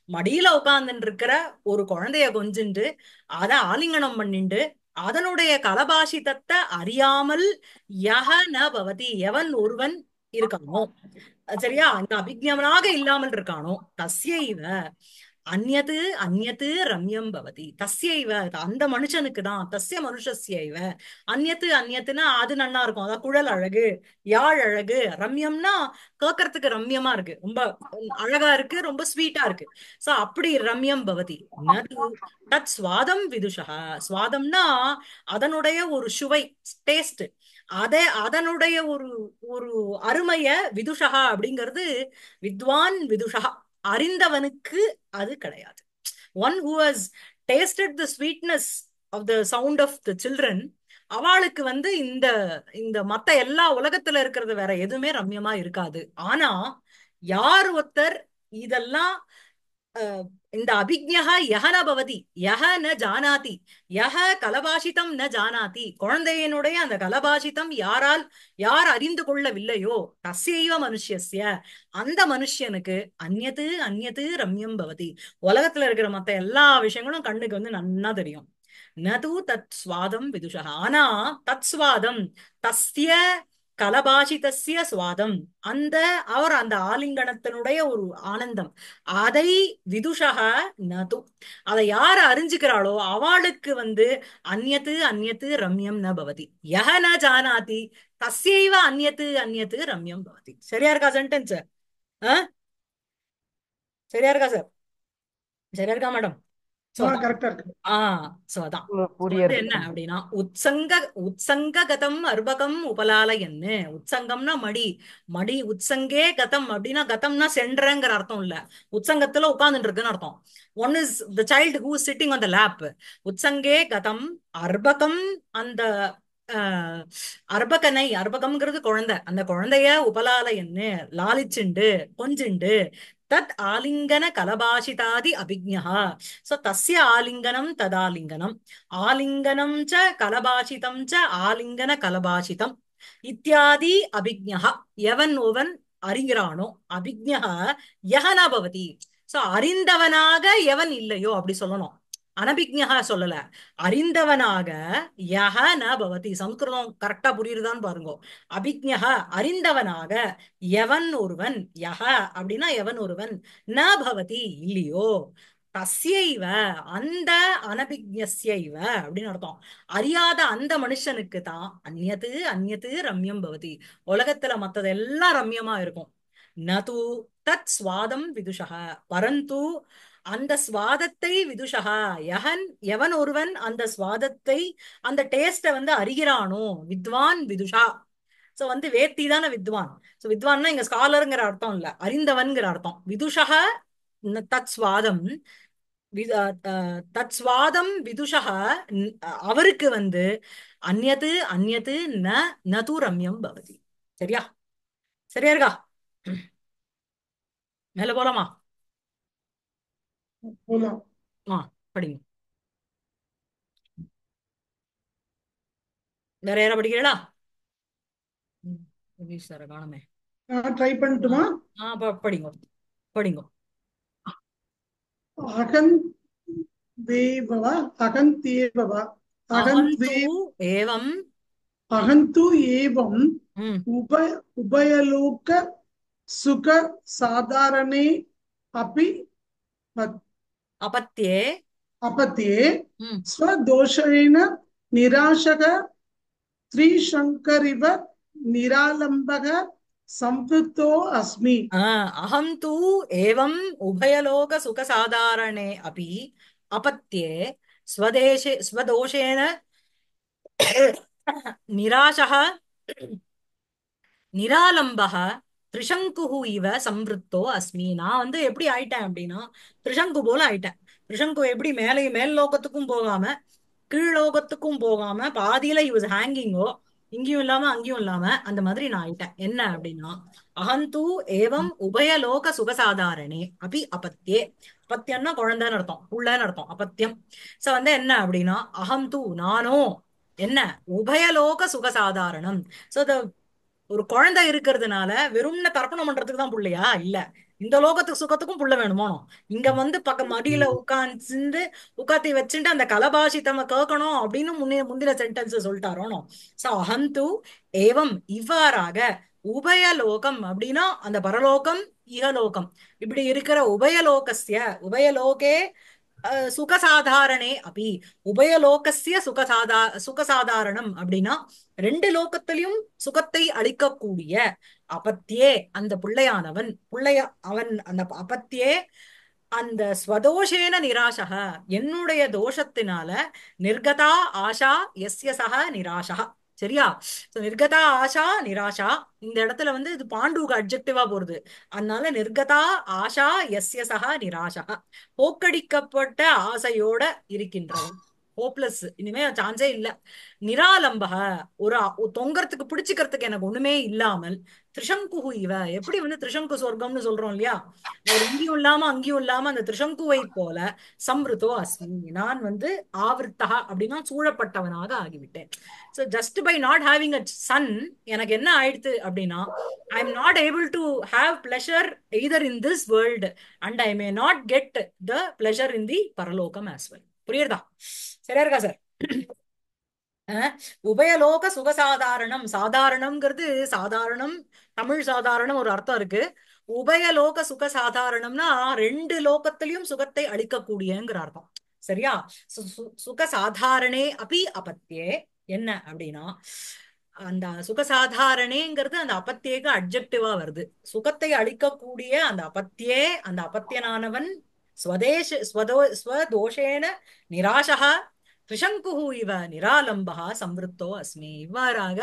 மடியில உட்கார்ந்துட்டு இருக்கிற ஒரு குழந்தைய கொஞ்சிண்டு அத ஆலிங்கனம் பண்ணிண்டு அதனுடைய கலபாஷிதத்தை அறியாமல் யக ந பவதி. எவன் ஒருவன் இருக்கானோ. சரியா? அந்த அபிஜ்ஞவனாக இல்லாமல் இருக்கானோ. தஸ்யைவ அந்நது அந்நது ரம்யம் பவதி. தஸ்யைவ அந்த மனுஷனுக்கு தான். தஸ்ய மனுஷஸ்யைவ. அந்யத்து அந்யத்துனா அது நன்னா இருக்கும். அதான் குழல் அழகு யாழ் அழகு. ரம்யம்னா கேட்கறதுக்கு ரம்யமா இருக்கு. ரொம்ப அழகா இருக்கு ரொம்ப ஸ்வீட்டா இருக்கு. சோ அப்படி ரம்யம் பவதி. நது தத் சுவாதம் விதுஷா. சுவாதம்னா அதனுடைய ஒரு சுவை டேஸ்ட் அத அதனுடைய ஒரு ஒரு அருமைய விதுஷா அப்படிங்கிறது வித்வான் விதுஷா. அறிந்தவனுக்கு அது கிடையாது. One who has tasted the sweetness of the sound of the children அவளுக்கு வந்து இந்த இந்த மத்த எல்லா உலகத்துல இருக்கிறது வேற எதுவுமே ரம்யமா இருக்காது. ஆனா யார் ஒருத்தர் இதெல்லாம் இந்த அபிஜ்ஞா யஹ ந பவதி யஹ ந ஜானாதி யஹ கலபாஷிதம் ந ஜானாதி குழந்தையினுடைய அந்த கலபாஷிதம் யாரால் யார் அறிந்து கொள்ளவில்லையோ தசைவ மனுஷ்யஸ்ய அந்த மனுஷனுக்கு அந்நது அந்நது ரம்யம் பவதி. உலகத்துல இருக்கிற மத்த எல்லா விஷயங்களும் கண்ணுக்கு வந்து நன்னா தெரியும். நது தத் சுவாதம் விதுஷா ஆனா தத் சுவாதம் தஸ்ய கலபாஷிதசிய சுவாதம். அந்த அவர் அந்த ஆலிங்கனத்தினுடைய ஒரு ஆனந்தம். அதை விதுஷக நது. அதை யார் அறிஞ்சுக்கிறாளோ அவளுக்கு வந்து அந்நத்து அந்நத்து ரம்யம் ந பவதி. யக ந ஜானாதி. தஸ்யைவ அந்நத்து அந்நத்து ரம்யம் பவதி. சரியா இருக்கா சென்டென்ஸ் சரியா இருக்கா சார் சரியா இருக்கா மேடம் என்ன அப்படின்னா உத்சங்க உத்சங்க கதம் அர்பகம் உபலாலயன்னு உத்சங்கம்னா மடி. மடி உத்சங்கே கதம் அப்படின்னா கதம்னா சென்றங்கிற அர்த்தம் இல்ல. உத்சங்கத்துல உட்கார்ந்துட்டு இருக்குன்னு அர்த்தம். One is the child who sitting on the lap உத்சங்கே கதம் அர்பகம் அந்த அர்பகனை அர்பகம்ங்கிறது குழந்தை. அந்த குழந்தைய உபலாலயன்னு லாலிச்சுண்டு கொஞ்சிண்டு தத் ஆலிங்கன கலபாஷிதாதி அபிஜா சோ தஸ்ய ஆலிங்கனம் ததாலிங்கனம் ஆலிங்கனம் ச கலபாஷிதம் ச ஆலிங்கன கலபாஷிதம் இத்தியாதி அபிஜா எவன் ஒவன் அறிகிறானோ அபிஜா யகனா பவதி சோ அறிந்தவனாக எவன் இல்லையோ அப்படி சொல்லணும்। அனபிஜ்ஞா சொல்லல. அறிந்தவனாக யஹ ந பவதி. சம்ஸ்கிருதம் கரெக்டா புரியுதான்னு பாருங்க. அபிஜ்ஞா அறிந்தவனாக எவன் ஒருவன் யஹ அப்படின்னா எவன் ஒருவன் ந பவதி இல்லையோ. தஸ்யைவ அந்த அனபிஜ்ஞஸ்யைவ அப்படின்னு அர்த்தம். அறியாத அந்த மனுஷனுக்கு தான் அந்நது அந்நது ரம்யம் பவதி. உலகத்துல மத்ததெல்லாம் ரம்யமா இருக்கும். நது தத் சுவாதம் விதுஷக பரந்து அந்த சுவாதத்தை விதுஷகா யகன் எவன் ஒருவன் அந்த சுவாதத்தை அந்த டேஸ்ட வந்து அறிகிறானோ? வித்வான் விதுஷா. சோ வந்து வேத்தி தானே வித்வான். சோ வித்வான்னா இங்க ஸ்காலருங்கிற அர்த்தம் இல்ல. அறிந்தவன்கிற அர்த்தம். விதுஷக தத் சுவாதம். தத் சுவாதம் விதுஷக அவருக்கு வந்து அந்நது அந்நது ந நது ரம்யம் பவதி. சரியா? சரியா இருக்கா? மேல போலாமா? ஆ படிங்க. வேற யாரா படிக்கிறீங்களா? ரமேஷ் சார காணுமே? ட்ரை பண்ணட்டுமா? ஆ படிங்க. படிங்க. அகன் தேவவா? அகந்தேவவா அகந்து அகந்தே ஏவம். அகந்து ஏவம். ம். உப உபயலோக சுக சாதாரணே அபி பத்- अपत्ये। अपत्ये। हम्म। स्वदोषेण निराशक त्रिशङ्करिव निरालम्बः संपृक्तो अस्मि। अहं तु एवम् उभयलोकसुखसाधारणे अपि अपत्ये स्वदेशे स्वदोषेण निराशः निरालम्बः திரிசங்குஹு இவ சம்ருத்தோ அஸ்மி. நான் வந்து எப்படி ஆயிட்டேன் அப்படின்னா திரிசங்கு போல ஆயிட்டேன். திரிசங்கு எப்படி மேலே மேல் லோகத்துக்கும் போகாம கீழ் லோகத்துக்கும் போகாம பாதியில இவ் ஹேங்கிங்கோ இங்கேயும் இல்லாம அங்கேயும் இல்லாம அந்த மாதிரி நான் ஆயிட்டேன். என்ன அப்படின்னா அகந்தூ ஏவம் உபயலோக சுகசாதாரணே அபி அபத்தியே அபத்தியம்னா குழந்தைன்னு அர்த்தம் புள்ளன்னு அர்த்தம் அபத்தியம் சோ வந்து என்ன அப்படின்னா அகந்தூ நானோ என்ன? உபயலோக சுகசாதாரணம். சோ த ஒரு குழந்தை இருக்கிறதுனால வெறும்ன தர்ப்பணம் பண்றதுக்கு தான் புள்ளையா? இல்ல. இந்த லோகத்துக்கு சுகத்துக்கும் புள்ள வேணுமோ இங்க வந்து பக்க மடியில உட்கார்ந்து உட்காத்தி வச்சுட்டு அந்த கலபாஷித்தம கேட்கணும் அப்படின்னு முன்னே முந்தின சென்டென்ஸ் சொல்லிட்டாரோனோ? சோ அகந்து ஏவம் இவ்வாறாக உபயலோகம் அப்படின்னா அந்த பரலோகம் இகலோகம். இப்படி இருக்கிற உபயலோகஸ்ய உபயலோகே சுகசாதாரணே. அபி உபயலோகசிய சுகசாதா சுகசாதாரணம் அப்படின்னா ரெண்டு லோகத்திலையும் சுகத்தை அளிக்கக்கூடிய அபத்தியே அந்த புள்ளையானவன் புள்ளைய அவன் அந்த அபத்தியே அந்த ஸ்வதோஷேன நிராசக என்னுடைய தோஷத்தினால நிர்கதா ஆஷா எஸ்ய சக சரியா? நிர்கதா ஆஷா நிராஷா. இந்த இடத்துல வந்து இது பாண்டுவுக்கு அப்ஜெக்டிவா போறது. அதனால நிர்கதா ஆஷா எஸ் சக நிராஷா. போக்கடிக்கப்பட்ட ஆசையோட இருக்கின்றவன் ஹோப்லெஸ் இனிமே சான்ஸே இல்ல. நிராலம்பக. ஒரு ஒரு தொங்கறதுக்கு பிடிச்சுக்கிறதுக்கு எனக்கு ஒண்ணுமே இல்லாமல் திரிசங்குஹு இவ. எப்படி வந்து திரிசங்கு சொர்க்கம்னு சொல்றோம் இல்லையா? ஒரு இங்கேயும் இல்லாம அங்கேயும் இல்லாம அந்த திரிசங்குவை போல சம்ருதோ அஸ்மி நான் வந்து ஆவர்த்தா அப்படின்னா சூழப்பட்டவனாக ஆகிவிட்டேன். So just by not having a son எனக்கு என்ன ஆயிடுத்து அப்படின்னா I am not able to have pleasure either in this world and I may not get the pleasure in the பரலோகம் ஆஸ் வெல் புரியுறதா? சரியா இருக்கா சார் அஹ், உபயலோக சுகசாதாரணம். சாதாரணம்ங்கிறது சாதாரணம் தமிழ் சாதாரணம் ஒரு அர்த்தம் இருக்கு. உபயலோக சுக சாதாரணம்னா ரெண்டு லோகத்திலையும் சுகத்தை அளிக்கக்கூடியங்கிற அர்த்தம். சரியா? சு- சு- சுக சாதாரணே அபி அபத்தியே என்ன அப்படின்னா அந்த சுகசாதாரணேங்கிறது அந்த அபத்தியேக்கு அட்ஜெக்டிவா வருது. சுகத்தை அளிக்கக்கூடிய அந்த அபத்தியே அந்த அபத்தியனானவன் ஸ்வதேஷ ஸ்வதோ ஸ்வதோஷேன நிராசகா திரிசங்குஹு இவ நிராலம்பகா சம்ருத்தோ அஸ்மி. இவ்வாறாக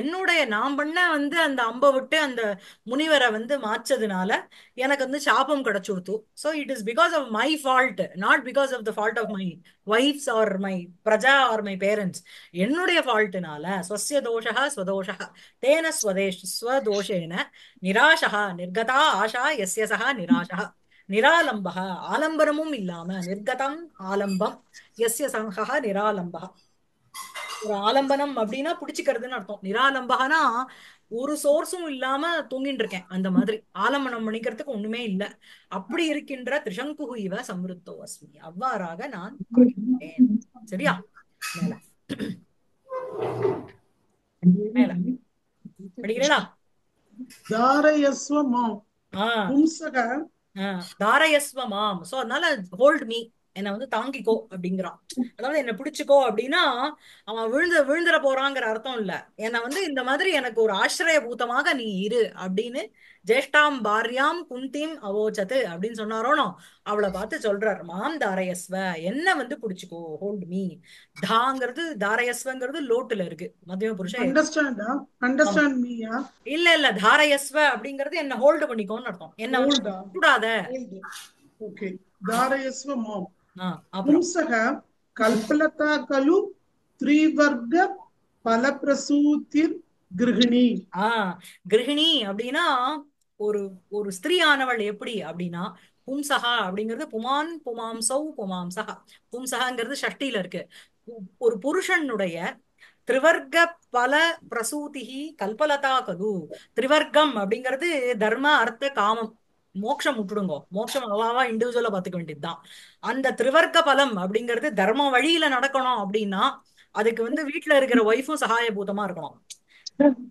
என்னுடைய நான் பண்ண வந்து அந்த அம்பை விட்டு அந்த முனிவரை வந்து மாச்சதுனால எனக்கு வந்து சாபம் கிடைச்சுடுத்து. So it is because of my fault not because of the fault of my wife's or my Praja or my parents என்னுடைய ஃபால்ட்டுனால ஸ்வசிய தோஷா ஸ்வதோஷா தேன ஸ்வதேஷ் ஸ்வதோஷேன நிராஷா நிர்கதா ஆஷா எஸ்ய சகா நிராசா நிராலம்பக ஆலம்பனமும் இல்லாம நிர்கதம் ஆலம்பம். எஸ்ய சங்கா நிராலம்பக ஒரு ஆலம்பனம் அப்படின்னா பிடிச்சிக்கிறதுன்னு அர்த்தம். நிராலம்பகனா ஒரு சோர்ஸும் இல்லாம தூங்கிட்டு இருக்கேன் அந்த மாதிரி. ஆலம்பனம் பண்ணிக்கிறதுக்கு ஒண்ணுமே இல்ல. அப்படி இருக்கின்ற திரிசங்கு இவ சம்ருத்தோ அஸ்மி. அவ்வாறாக நான் சரியா? மேல. மேல. படிக்கிறீங்களா? தாரயஸ்வ மாம் ஆஹ் பும்சக. ஆஹ் தாரயஸ்வ மாம் சோ அதனால ஹோல்ட் மீ என்னை வந்து தாங்கிக்கோ அப்படிங்கிறான். அதாவது என்ன பிடிச்சுக்கோ அப்படின்னா அவன் விழுந்து விழுந்துற போறாங்கிற அர்த்தம் இல்ல. என்னை வந்து இந்த மாதிரி எனக்கு ஒரு ஆசிரிய பூதமாக நீ இரு அப்படின்னு ஜேஷ்டாம் பாரியாம் குந்திம் அவோச்சது அப்படின்னு சொன்னாரோனோ அவளை பார்த்து சொல்றார் மாம் தாரயஸ்வ என்ன வந்து பிடிச்சுக்கோ ஹோல்ட் மீ தாங்கிறது தாரயஸ்வங்கிறது லோட்டுல இருக்கு. மத்தியம புருஷ அண்டர்ஸ்டாண்டா அண்டர்ஸ்டாண்ட் மீயா இல்ல இல்ல தாரயஸ்வ அப்படிங்கிறது என்ன ஹோல்டு பண்ணிக்கோன்னு அர்த்தம். என்ன கூடாத. ஓகே தாரயஸ்வ மாம். பும்சக கல்பலதா கலு த்ரிவர்க பலப்பிரசூதிர் கிருஹிணி ஆஹ் கிருஹிணி அப்படின்னா ஒரு ஒரு ஸ்திரீயானவள் எப்படி அப்படின்னா பும்சகா அப்படிங்கிறது புமான் புமாம்சௌ புமாம்சகா பும்சகாங்கிறது ஷஷ்டியில இருக்கு. ஒரு புருஷனுடைய திரிவர்க்க பல பிரசூதிஹி கல்பலதா கலு திரிவர்க்கம் அப்படிங்கிறது தர்ம அர்த்த காமம். மோட்சம் விட்டுடுங்க மோட்சம் அவாவா இண்டிவிஜுவலா பாத்துக்க வேண்டியதுதான். அந்த திருவர்க்க பலம் அப்படிங்கிறது தர்ம வழியில நடக்கணும் அப்படின்னா அதுக்கு வந்து வீட்டுல இருக்கிற ஒய்ஃபும் சகாயபூதமா இருக்கணும்.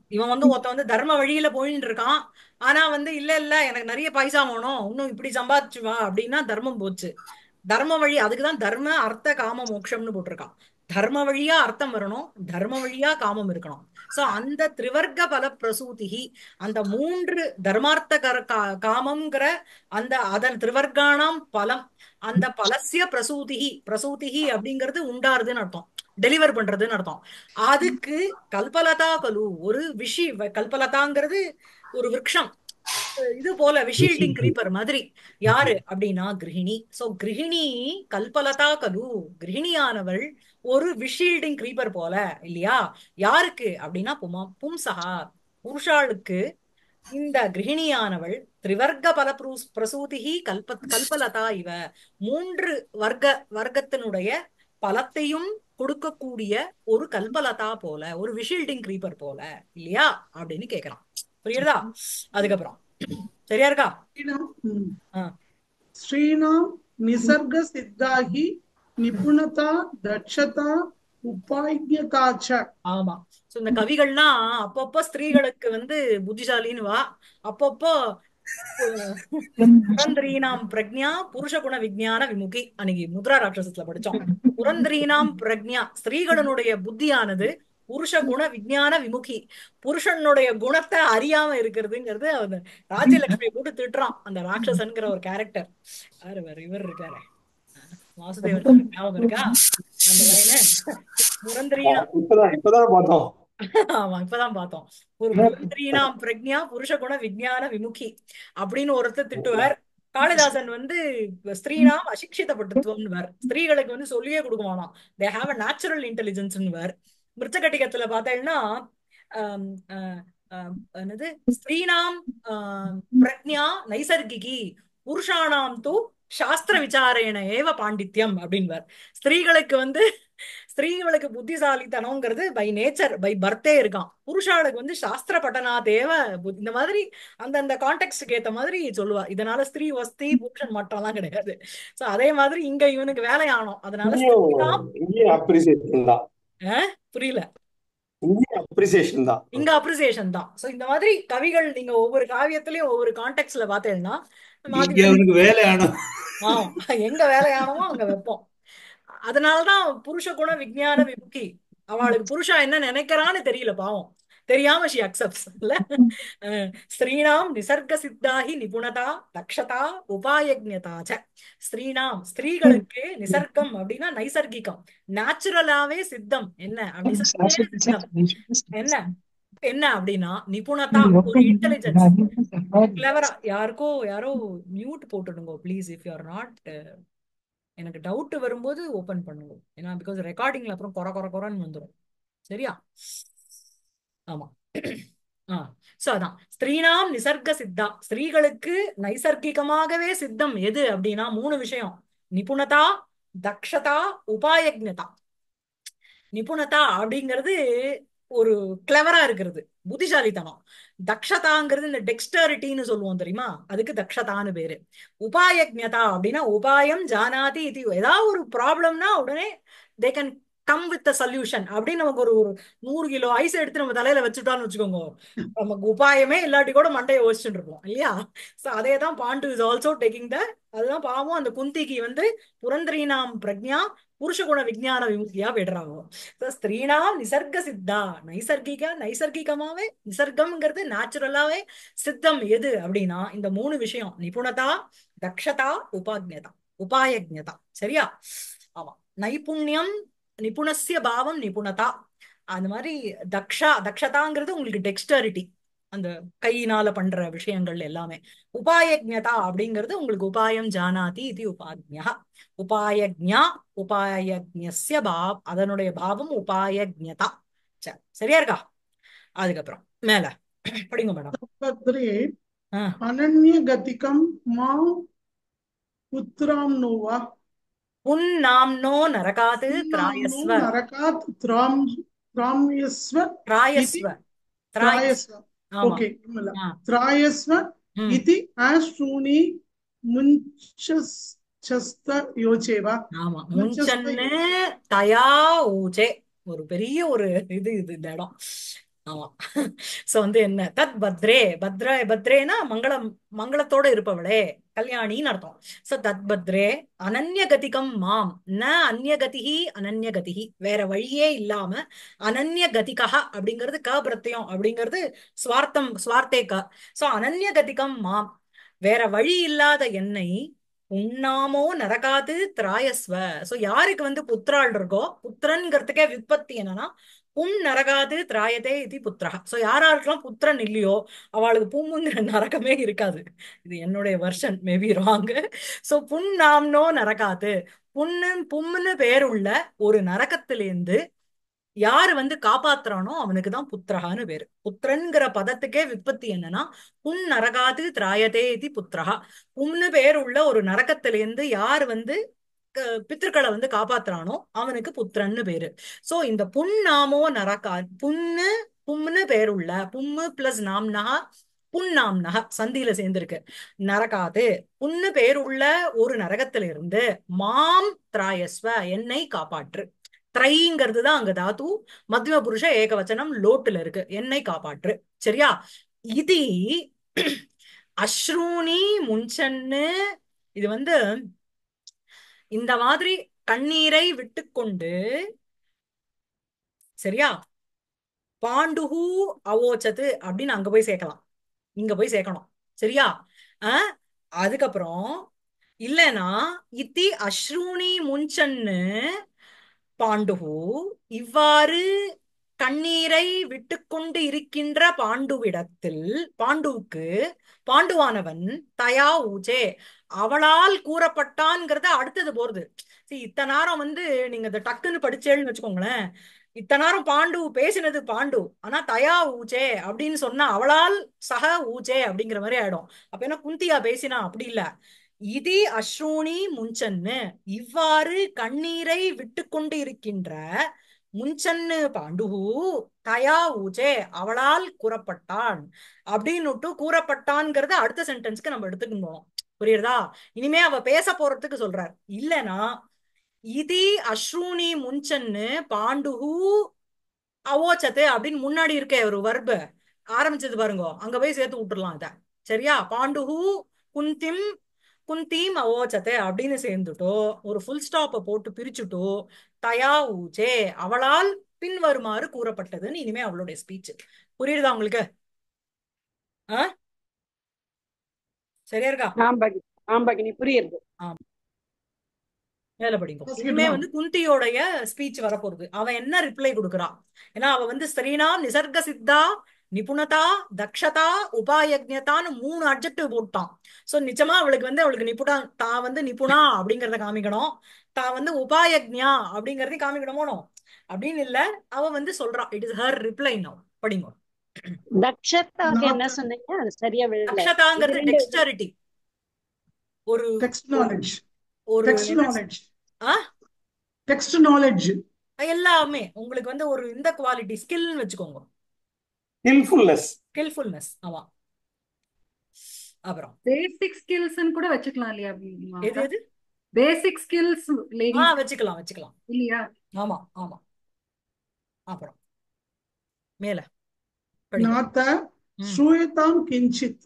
இவன் வந்து ஒருத்தன் வந்து தர்ம வழியில போயின்னு இருக்கான். ஆனா வந்து இல்ல இல்ல எனக்கு நிறைய பைசா வேணும். இன்னும் இப்படி சம்பாதிச்சு வா அப்படின்னா தர்மம் போச்சு. தர்ம வழி அதுக்குதான் தர்ம அர்த்த காம மோட்சம்னு போட்டிருக்கான். தர்ம வழியா அர்த்தம் வரணும். தர்ம வழியா காமம் இருக்கணும். சோ அந்த திரிவர்க்க பல பிரசூதிகி அந்த மூன்று தர்மார்த்த கர கா- காமம்ங்கிற அந்த அதன் திரிவர்க்கானாம் பலம் அந்த பலசிய பிரசூதிகி பிரசூதிகி அப்படிங்கிறது உண்டாருதுன்னு அர்த்தம். டெலிவர் பண்றதுன்னு அர்த்தம். அதுக்கு கல்பலதா கலு ஒரு விஷி கல்பலதாங்கிறது ஒரு விரக்ஷம். இது போல விஷீல்டிங் கிரீப்பர் மாதிரி. யாரு அப்படின்னா கிருஹிணி. சோ கிருஹிணி கல்பலதா கலு. கிருஹிணியானவள் ஒரு விஷீல்டிங் கிரீப்பர் போல இல்லையா? யாருக்கு அப்படின்னா புமா பும்சகா புருஷாளுக்கு இந்த கிருஹிணியானவள் திரிவர்க்க பல பிரசூதிகி கல்ப கல்பலதா இவ. மூன்று வர்க்க வர்க்கத்தினுடைய பலத்தையும் கொடுக்கக்கூடிய ஒரு கல்பலதா போல ஒரு விஷீல்டிங் கிரீப்பர் போல இல்லையா? அப்படின்னு கேக்குறான். புரியுறதா? அதுக்கப்புறம். சரியா இருக்கா? ஸ்ரீணாம் ம். ஆ. ஸ்ரீணாம் நிசர்க சித்தாகி நிபுணதா தட்சதா உபாயதா ச ஆமா. சோ இந்த கவிகள்லாம் அப்பப்போ ஸ்திரீகளுக்கு வந்து புத்திசாலின்னு வா. அப்பப்போ புரந்திரீனாம் பிரக்ஞா புருஷ குண விஞ்ஞான விமுகி. அன்னைக்கு முத்ரா ராட்சசத்துல படிச்சோம். புரந்திரீனாம் பிரக்ஞா. ஸ்திரீகளுடைய புத்தியானது புருஷ குண விஞ்ஞான விமுகி. புருஷனுடைய குணத்தை அறியாம இருக்கிறதுங்கிறது அந்த ராஜ்யலட்சுமி போட்டு திட்டுறான் அந்த ராட்சசன்கிற ஒரு கேரக்டர் யாரு வேற இவர் இருக்காரு. வாசுதேவன் ஞாபகம் இருக்கா? அந்த லைனு இப்பதான் பார்த்தோம். ஆமா இப்பதான் பார்த்தோம். ஒரு புரந்திரீனாம் பிரக்ஞா புருஷ குண விஞ்ஞான விமுகி அப்படின்னு ஒருத்தர் திட்டுவார். காளிதாசன் வந்து ஸ்திரீனாம் அசிக்ஷிதப்பட்டுத்துவம்னுவார். ஸ்திரீகளுக்கு வந்து சொல்லியே கொடுக்குவானாம் தே ஹாவ் அ நேச்சுரல் இன்டெலிஜென்ஸ்னுவார் மிருச்சகட்டிகத்துல பார்த்தேன்னா என்னது? ஸ்திரீனாம் பிரக்ஞா நைசர்கிகி புருஷானாம் தூ சாஸ்திர விசாரேன ஏவ பாண்டித்யம் அப்படின்வார். ஸ்திரீகளுக்கு வந்து ஸ்திரீகளுக்கு புத்திசாலித்தனம்ங்கிறது பை நேச்சர் பை பர்த்தே இருக்கான் புருஷாளுக்கு வந்து சாஸ்திர பட்டனா தேவ இந்த மாதிரி அந்தந்த கான்டெக்ட்க்கு ஏத்த மாதிரி சொல்லுவா இதனால ஸ்திரீ வஸ்தி புருஷன் மட்டம்லாம் கிடையாது. சோ அதே மாதிரி இங்க இவனுக்கு வேலையானோம். அதனால தான் புரியல. அப்ரிசியேஷன் தான். இங்க அப்ரிசியேஷன் தான். சோ இந்த மாதிரி கவிகள் நீங்க ஒவ்வொரு காவியத்திலயும் ஒவ்வொரு கான்டெக்ட்ல பார்த்தேன்னா மாத்தி இங்க அவனுக்கு வேலை ஆனோம் ஆ, எங்க வேலையானமோ அங்க வைப்போம். அதனாலதான் புருஷ குண விஞ்ஞான விமுகி அவளுக்கு புருஷா என்ன நினைக்கிறான்னு தெரியல பாவம். தெரியாம ஷி அக்செப்ட்ஸ் இல்ல? ஸ்திரீணாம் நிசர்க சித்தாகி நிபுணதா தக்ஷதா உபாயஜ்ஞதா ச ஸ்திரீணாம் ஸ்திரீகளுக்கு நிசர்க்கம் அப்படின்னா நைசர்கிகம். நேச்சுரலாவே சித்தம். என்ன? அப்படி சித்தம். என்ன? என்ன அப்படின்னா நிபுணதா ஒரு இன்டெலிஜென்ஸ் கிளவரா யாருக்கோ யாரோ மியூட் போட்டுடுங்க please if you are not எனக்கு டவுட் வரும்போது ஓபன் பண்ணுங்க. ஏன்னா பிகாஸ் ரெக்கார்டிங்ல அப்புறம் கொர கொர கொரன்னு வந்துடும் சரியா? ஆமா. ஆ சோ அதான். ஸ்திரீனாம் நிசர்க சித்தா ஸ்திரீகளுக்கு நைசர்கிகமாகவே சித்தம் எது அப்படின்னா மூணு விஷயம். நிபுணதா தக்ஷதா உபாயக்ஞதா நிபுணதா அப்படிங்கிறது ஒரு கிளவரா இருக்கிறது. புத்திசாலித்தனம். தக்ஷதாங்கிறது இந்த டெக்ஸ்டரிட்டின்னு சொல்லுவோம் தெரியுமா? அதுக்கு தக்ஷதான்னு பேரு. உபாயக்ஞதா அப்படின்னா உபாயம் ஜானாதி இது ஏதாவது ஒரு ப்ராப்ளம்னா உடனே they can come with solution அப்படின்னு நமக்கு ஒரு ஒரு நூறு கிலோ ஐஸ் எடுத்து நம்ம தலையில வச்சுட்டோம்னு வச்சுக்கோங்க. நமக்கு உபாயமே இல்லாட்டி கூட மண்டையை யோசிச்சுட்டு இருப்போம் இல்லையா? சோ அதே தான் Pandu is also taking the அதுதான் பாவம் அந்த குந்திக்கு வந்து புரந்தரீனாம் பிரக்ஞா புருஷ குண விஜயான விமுக்தியா விடுறாங்க. So, ஸ்திரீனாம் நிசர்க சித்தா நைசர்கிக நைசர்கிகமாவே நிசர்க்கம்ங்கிறது நேச்சுரலாவே சித்தம் எது அப்படின்னா இந்த மூணு விஷயம் நிபுணதா தக்ஷதா உபாக்ஞதா உபாயஜதா சரியா? ஆமா. நைபுண்ணியம் நிபுணசிய பாவம் நிபுணதா. அந்த மாதிரி தக்ஷா தக்ஷதாங்கிறது உங்களுக்கு டெக்ஸ்டரிட்டி அந்த கையினால பண்ற விஷயங்கள் எல்லாமே. உபாயக்ஞதா அப்படிங்கிறது உங்களுக்கு உபாயம் ஜானாதி இது உபாஜ்யா உபாயக்ஞா உபாயஜ்ய பாவ் அதனுடைய பாவம் உபாயக்ஞதா உபாயஜதா சரியா இருக்கா? அதுக்கப்புறம் மேல. படிங்க மேடம். அனன்ய கதிகம் மா புத்திராம் நோவா உன் நாம்னோ நரகாது திராயஸ்வ. நரகாத் திராம் திராம்யஸ்வ திராயஸ்வ. திராயஸ்வ. ஓகே திராயஸ்வ இது ஆஸ்ரூணி முன்சஸ்த யோச்சே வா ஆமா முன்சன்னு தயா ஊஜே. ஒரு பெரிய ஒரு இது இது இந்த இடம். ஆமா. சோ வந்து என்ன? தத் பத்ரே. பத்ரா பத்ரேனா மங்களம் மங்களத்தோட இருப்பவளே. கல்யாணின்னு அர்த்தம். சோ தத்பத்ரே அனன்யகதிகம் அனன்ய கதிகம் மாம். ந அந்யகதிகி அனன்யகதிகி வேற வழியே இல்லாம அனன்யகதிகா அப்படிங்கிறது க பிரத்தியம் அப்படிங்கிறது சுவார்த்தம் ஸ்வார்த்தே க. சோ அனன்யகதிகம் மாம். வேற வழி இல்லாத என்னை உண்ணாமோ நரகாது திராயஸ்வ. சோ யாருக்கு வந்து புத்திராள் இருக்கோ புத்திரன்கிறதுக்கே விற்பத்தி என்னன்னா புண் நரகாது திராயதே இது புத்திரா யார் யாராருக்கெல்லாம் புத்திரன் இல்லையோ அவளுக்கு பூமுங்கிற நரகமே இருக்காது. இது என்னுடைய வருஷன் மேபி ராங் சோ புண் நாம்னோ நரகாது. புண்ணு பும்னு உள்ள ஒரு நரகத்திலேருந்து யார் வந்து காப்பாத்துறானோ அவனுக்கு தான் புத்திரகான்னு பேரு. புத்திரன்கிற பதத்துக்கே விற்பத்தி என்னன்னா புன் நரகாது திராயதே இது புத்திரகா பும்னு பேர் உள்ள ஒரு நரகத்திலேருந்து யார் வந்து பித்திருக்களை வந்து காப்பாத்துறானோ அவனுக்கு புத்திரன்னு பேரு. சோ இந்த புன்னாமோ நரகா புண்ணு பும்னு பேருள்ள பும்மு பிளஸ் நாம்னஹா நக சந்தியில சேர்ந்திருக்கு. நரகாது புண்ணு பேருள்ள ஒரு நரகத்திலிருந்து மாம் திராயஸ்வ என்னை காப்பாற்று. திரைங்கிறது தான் அங்க தாத்து. மத்தியம புருஷ ஏகவச்சனம் லோட்டுல இருக்கு. என்னை காப்பாற்று. சரியா? இது அஸ்ரூனி முன்சன்னு இது வந்து இந்த மாதிரி கண்ணீரை விட்டுக்கொண்டு சரியா? பாண்டுகு அவோச்சது அப்படின்னு அங்க போய் சேர்க்கலாம். இங்க போய் சேர்க்கணும். சரியா? அஹ் அதுக்கப்புறம் இல்லைனா இத்தி அஸ்ரூணி முன்சன்னு பாண்டுகு இவ்வாறு கண்ணீரை விட்டுக்கொண்டு இருக்கின்ற பாண்டுவிடத்தில் பாண்டுவுக்கு பாண்டுவானவன் தயா ஊஜே. அவளால் கூறப்பட்டான்ங்கிறத அடுத்தது போறது. சரி இத்தனை நேரம் வந்து நீங்க இந்த டக்குன்னு படிச்சேன்னு வச்சுக்கோங்களேன். இத்தனை நேரம் பாண்டு பேசினது பாண்டு. ஆனா தயா ஊச்சே அப்படின்னு சொன்னா அவளால் சக ஊச்சே அப்படிங்கிற மாதிரி ஆயிடும். அப்ப என்ன குந்தியா பேசினா? அப்படி இல்ல. இதி அஸ்ரூணி முன்சன்னு இவ்வாறு கண்ணீரை விட்டுக்கொண்டு இருக்கின்ற முன்சன்னு பாண்டுகு தயா ஊச்சே அவளால் கூறப்பட்டான். அப்படின்னுட்டு கூறப்பட்டான்ங்கிறத அடுத்த சென்டென்ஸ்க்கு நம்ம எடுத்துக்கணும். புரியுறதா? இனிமே அவ பேச போறதுக்கு சொல்றார். இல்லனா இதி அஸ்ரூனி முன்சன்னு பாண்டுகு அவோச்சத்து அப்படின்னு முன்னாடி இருக்க ஒரு வர்பு ஆரம்பிச்சது பாருங்க. அங்க போய் சேர்த்து விட்டுடலாம் அத சரியா? பாண்டுகு குந்திம் குந்தீம் அவோச்சதே அப்படின்னு சேர்ந்துட்டோ ஒரு ஃபுல் ஸ்டாப்பை போட்டு பிரிச்சுட்டோ தயா ஊச்சே அவளால் பின்வருமாறு கூறப்பட்டதுன்னு இனிமே அவளுடைய ஸ்பீச் புரியுதா உங்களுக்கு? ஆ? சரியா இருக்கா? ஆம் பகினி புரியுது. மேல படிங்க. Proceed, இனிமே. வந்து குந்தியோடைய ஸ்பீச் வரப்போகுது. அவன் என்ன ரிப்ளை கொடுக்கறா? ஏன்னா அவ வந்து ஸ்திரீனாம் நிசர்க சித்தா நிபுணதா தக்ஷதா உபாயஜ்ஞதான்னு மூணு அட்ஜெக்டிவ் போட்டான். சோ நிஜமா அவளுக்கு வந்து அவளுக்கு நிபுணா தான் வந்து நிபுணா அப்படிங்கறத காமிக்கணும். தான் வந்து உபாயஜ்ஞா அப்படிங்கறதையும் காமிக்கணுமோனோ அப்படின்னு இல்ல. அவ வந்து சொல்றா. It is her reply no படிங்க. தக்ஷத்தாக்கு என்ன Not- சொன்னீங்க? அது சரியா விழல தக்ஷதாங்கிறது இது ரெண்டு- டெக்ஸ்டரிட்டி ஒரு ஆ? எல்லாமே. உங்களுக்கு வந்து ஒரு இந்த குவாலிட்டி ஸ்கில்னு வச்சுக்கோங்க. ஸ்கில்ஃபுல்னஸ் ஸ்கில்ஃபுல்னஸ் ஆமா. அப்புறம். பேசிக் ஸ்கில்ஸ்னு கூட வச்சுக்கலாம் இல்லையா எது எது? பேசிக் ஸ்கில்ஸ் ஆ லேடிஸ் வச்சுக்கலாம் வச்சுக்கலாம். இல்லையா? ஆமா ஆமா. அப்புறம். மேல. நாத்த ஸ்ரூயதாம் கிஞ்சித்.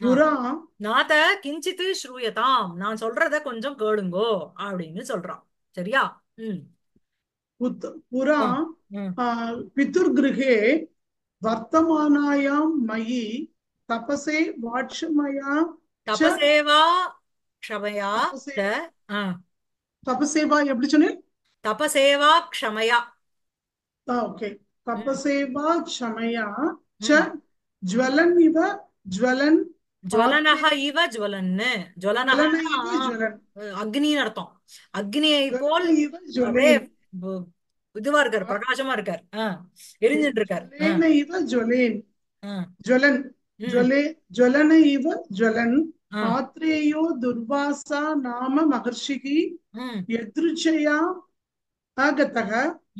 புறா நாத்த கிஞ்சித் ஸ்ரூயதாம். நான் சொல்றத கொஞ்சம் கேளுங்கோ அப்படின்னு சொல்றான். சரியா? ம். பித்துர் பிதுர்கிருகே வர்த்தமானாயாம் மயி தபசே வாட்சமயா தபசேவா க்ஷமயா தபசேவா எப்படி சொன்னேன்? தபசேவா க்ஷமயா. ஓகே. तपसेवा क्षमया च ம் ज्वलन् इव ज्वलन् ஜுவலனஹ आत्रे இவ ஜுவலன்னு ज्वलन ஜுவலனஹனா इव ज्वलन् அக்னின்னு அர்த்தம் அக்னியை போல் ज्वलन इव அப்படியே ज्वलेन् பு- இதுவா இருக்கார் பிரகாசமா இருக்கார் ஆ எரிஞ்சுட்டு இருக்கார் ஆ ज्वलेन इव ज्वलेन् ஆ ज्वलन् ம் ज्वले ज्वलन इव ज्वलन् ஆ आगतः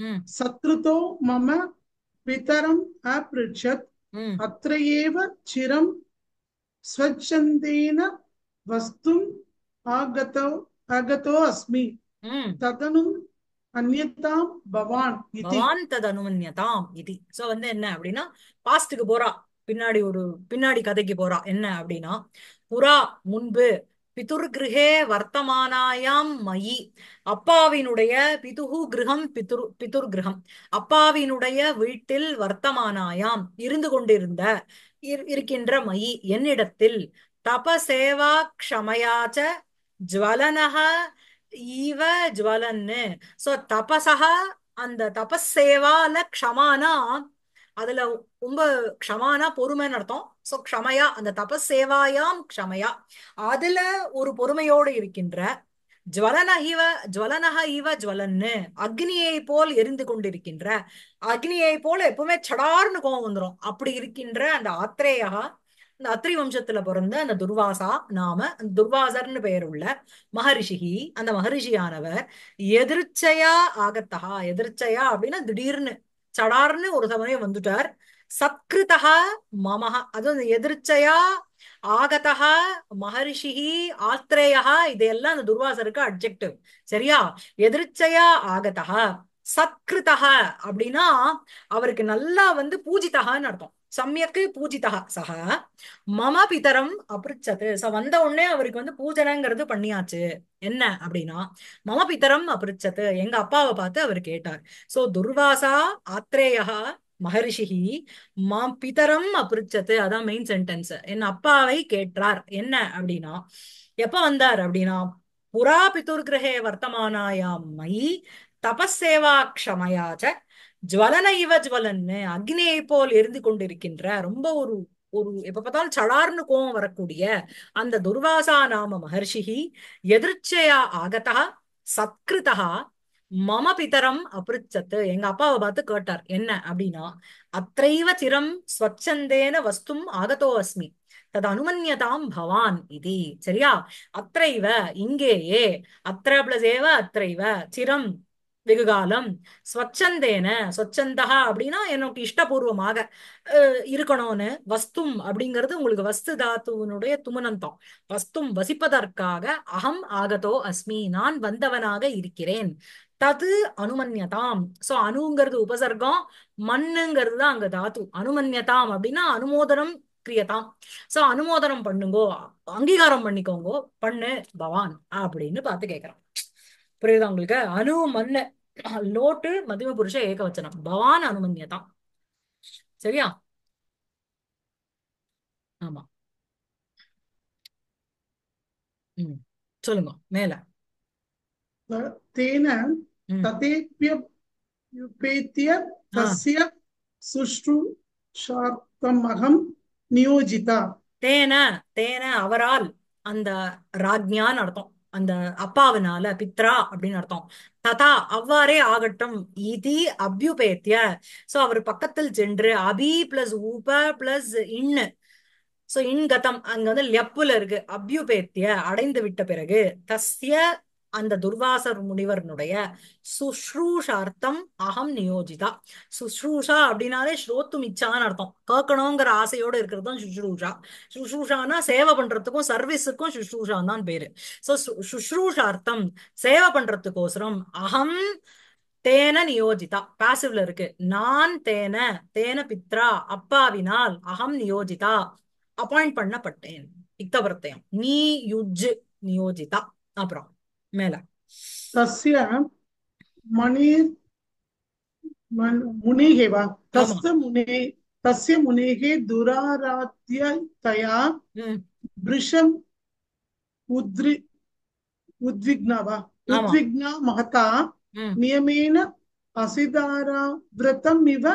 ம் सत्कृतो मम पितरम् अपृच्छत् ம் अत्र एव चिरं स्वच्छन्देन वस्तुम् आगतो आगतो अस्मि ம் तदनु अन्यतां भवान् इति பவான் தது அனுமன்யதாம் இது சோ வந்து என்ன அப்படின்னா பாஸ்டுக்கு போறா பின்னாடி ஒரு பின்னாடி கதைக்கு போறா என்ன அப்படின்னா புறா முன்பு பிதுர்கிருஹே வர்த்தமானாயாம் மயி. அப்பாவினுடைய பிதுகு கிரகம் பிதுர் பிதுர் அப்பாவினுடைய வீட்டில் வர்த்தமானாயாம் இருந்து கொண்டிருந்த இருக்கின்ற மயி என்னிடத்தில் தபசேவா க்ஷமயாச்ச ஜுவலனஹ ஈவ ஜுவலன்னு. சோ தபசா அந்த தபஸேவால க்ஷமானா அதுல ரொம்ப க்ஷமானா பொறுமைன்னு அர்த்தம். சோ க்ஷமையா அந்த தபசேவாயாம் க்ஷமையா. அதுல ஒரு பொறுமையோடு இருக்கின்ற ஜுவலன இவ ஜுவலனஹ இவ ஜுவலன்னு அக்னியை போல் எரிந்து கொண்டிருக்கின்ற அக்னியை போல எப்பவுமே சடார்னு கோவம் வந்துரும். அப்படி இருக்கின்ற அந்த ஆத்திரேயா இந்த அத்ரி வம்சத்துல பிறந்த அந்த துர்வாசா நாம அந்த துர்வாசர்னு பெயர் உள்ள மகரிஷிகி அந்த மகரிஷியானவர் எதிர்ச்சையா ஆகத்தகா எதிர்ச்சையா அப்படின்னா திடீர்னு சடார்னு ஒரு சமயம் வந்துட்டார். சத்கிருதா மமஹ. அதுவும் எதிர்ச்சையா ஆகதா மகரிஷிஹி ஆத்ரேயா இதையெல்லாம் அந்த துர்வாசருக்கு அட்ஜெக்டிவ் சரியா? எதிர்ச்சையா ஆகதா சத்கிருதா அப்படின்னா அவருக்கு நல்லா வந்து பூஜிதகான்னு அர்த்தம். சமயக்கு பூஜிதா சக மம பிதரம் அபிருச்சது சோ வந்த உடனே அவருக்கு வந்து பூஜனைங்கிறது பண்ணியாச்சு. என்ன அப்படின்னா மம பிதரம் அபிருச்சது எங்க அப்பாவை பார்த்து அவர் கேட்டார். சோ துர்வாசா ஆத்ரேயா மகரிஷிஹி மாம் பிதரம் அபிருச்சத்து அதான் மெயின் சென்டென்ஸ் என் அப்பாவை கேட்டார் என்ன? அப்படின்னா எப்ப வந்தார்? அப்படின்னா புறா பிதுர்கிரகே வர்த்தமானாயாம் மயி தபசேவாக்ஷமயாச்ச ஜுவலன இவ ஜுவலன்னு அக்னியை போல் எரிந்து கொண்டிருக்கின்ற ரொம்ப ஒரு ஒரு எப்ப பார்த்தாலும் சடார்னு கோவம் வரக்கூடிய அந்த துர்வாசா நாம மகர்ஷிஹி எதிர்ச்சையா ஆகதா சத்கிருதா மம பிதரம் அபிருச்சத்து. எங்க அப்பாவை பார்த்து கேட்டார் என்ன அப்படின்னா அத்தைவ சிரம் ஸ்வச்சந்தேன வஸ்தும் ஆகதோ அஸ்மி. தது அனுமன்யதாம் பவான் இது. சரியா? அத்தைவ இங்கேயே. அத்திர பிளஸ் ஏவ அத்தைவ சிரம் வெகுகாலம். ஸ்வச்சந்தேன ஸ்வச்சந்தா அப்படின்னா எனக்கு இஷ்டபூர்வமாக அஹ், இருக்கணும்னு. வஸ்தும் அப்படிங்கிறது உங்களுக்கு வஸ்து தாத்துவனுடைய துமனந்தம் வஸ்தும் வசிப்பதற்காக அகம் ஆகதோ அஸ்மி. நான் வந்தவனாக இருக்கிறேன். தது அனுமன்யதாம். சோ அணுங்கிறது உபசர்க்கம் மண்ணுங்கிறது தான் அங்க தாத்து. அனுமன்யதாம் அப்படின்னா அனுமோதனம் கிரியதாம். சோ அனுமோதனம் பண்ணுங்கோ அங்கீகாரம் பண்ணிக்கோங்கோ பண்ணு பவான் அப்படின்னு பார்த்து கேட்கிறான் புரியுதா உங்களுக்கு? அணு மண்ணு லோட்டு மதிம புருஷ ஏகவச்சனம். பவான் அனுமன்யதாம். சரியா? ஆமா. ம். சொல்லுங்க மேல. தேன ம் तथेप्युपेत्य ஆ तस्य शुश्रूषार्थमहं नियोजिता தேன தேன அவரால் அந்த ராஜ்ஞான்னு அர்த்தம் அந்த அப்பாவினால பித்ரா அப்படின்னு அர்த்தம் ததா அவ்வாறே ஆகட்டும் இதி அபியுபேத்திய சோ அவர் பக்கத்தில் சென்று அபி பிளஸ் உப பிளஸ் இன்னு சோ இன்கதம் அங்க வந்து லெப்புல இருக்கு அபியுபேத்திய அடைந்து விட்ட பிறகு தஸ்ய அந்த துர்வாசர் முனிவர்னுடைய சுஷ்ரூஷார்த்தம் அகம் நியோஜிதா. சுஷ்ரூஷா அப்படின்னாலே ஸ்ரோத்தும் இச்சான்னு அர்த்தம். கேட்கணுங்கிற ஆசையோட இருக்கிறது தான் சுஷ்ரூஷா. சுஷ்ரூஷானா சேவை பண்றதுக்கும் சர்வீஸுக்கும் சுஷ்ரூஷான் தான் பேரு சோ சுஷ்ரூஷார்த்தம் சேவை பண்றதுக்கோசரம் அகம் தேன நியோஜிதா. பாசிவ்ல இருக்கு. நான் தேன தேன பித்ரா அப்பாவினால் அகம் நியோஜிதா. அப்பாயிண்ட் பண்ணப்பட்டேன். இக்தவர்த்தயம் நீ யுஜ் நியோஜிதா. அப்புறம் मेला तस्य मणि मुनि तस्य मुनि तस्य मुनेः दुराराध्यतया वृषम् उद्रि उद्विग्ना वा? उद्विग्ना महता नियमेन असिदारा व्रतम इव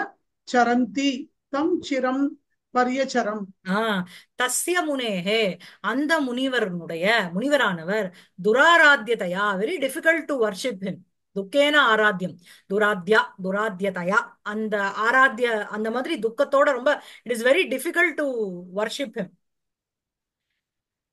चरंती तम चिरम பரியச்சரம். ஆஹ் தஸ்ய முனேஹே அந்த முனிவரனுடைய முனிவரானவர் துராராத்தியதையா very difficult to worship him துக்கேன ஆராத்தியம். துராத்யா துராத்தியதையா. அந்த ஆராத்திய அந்த மாதிரி துக்கத்தோட ரொம்ப it is very difficult to worship him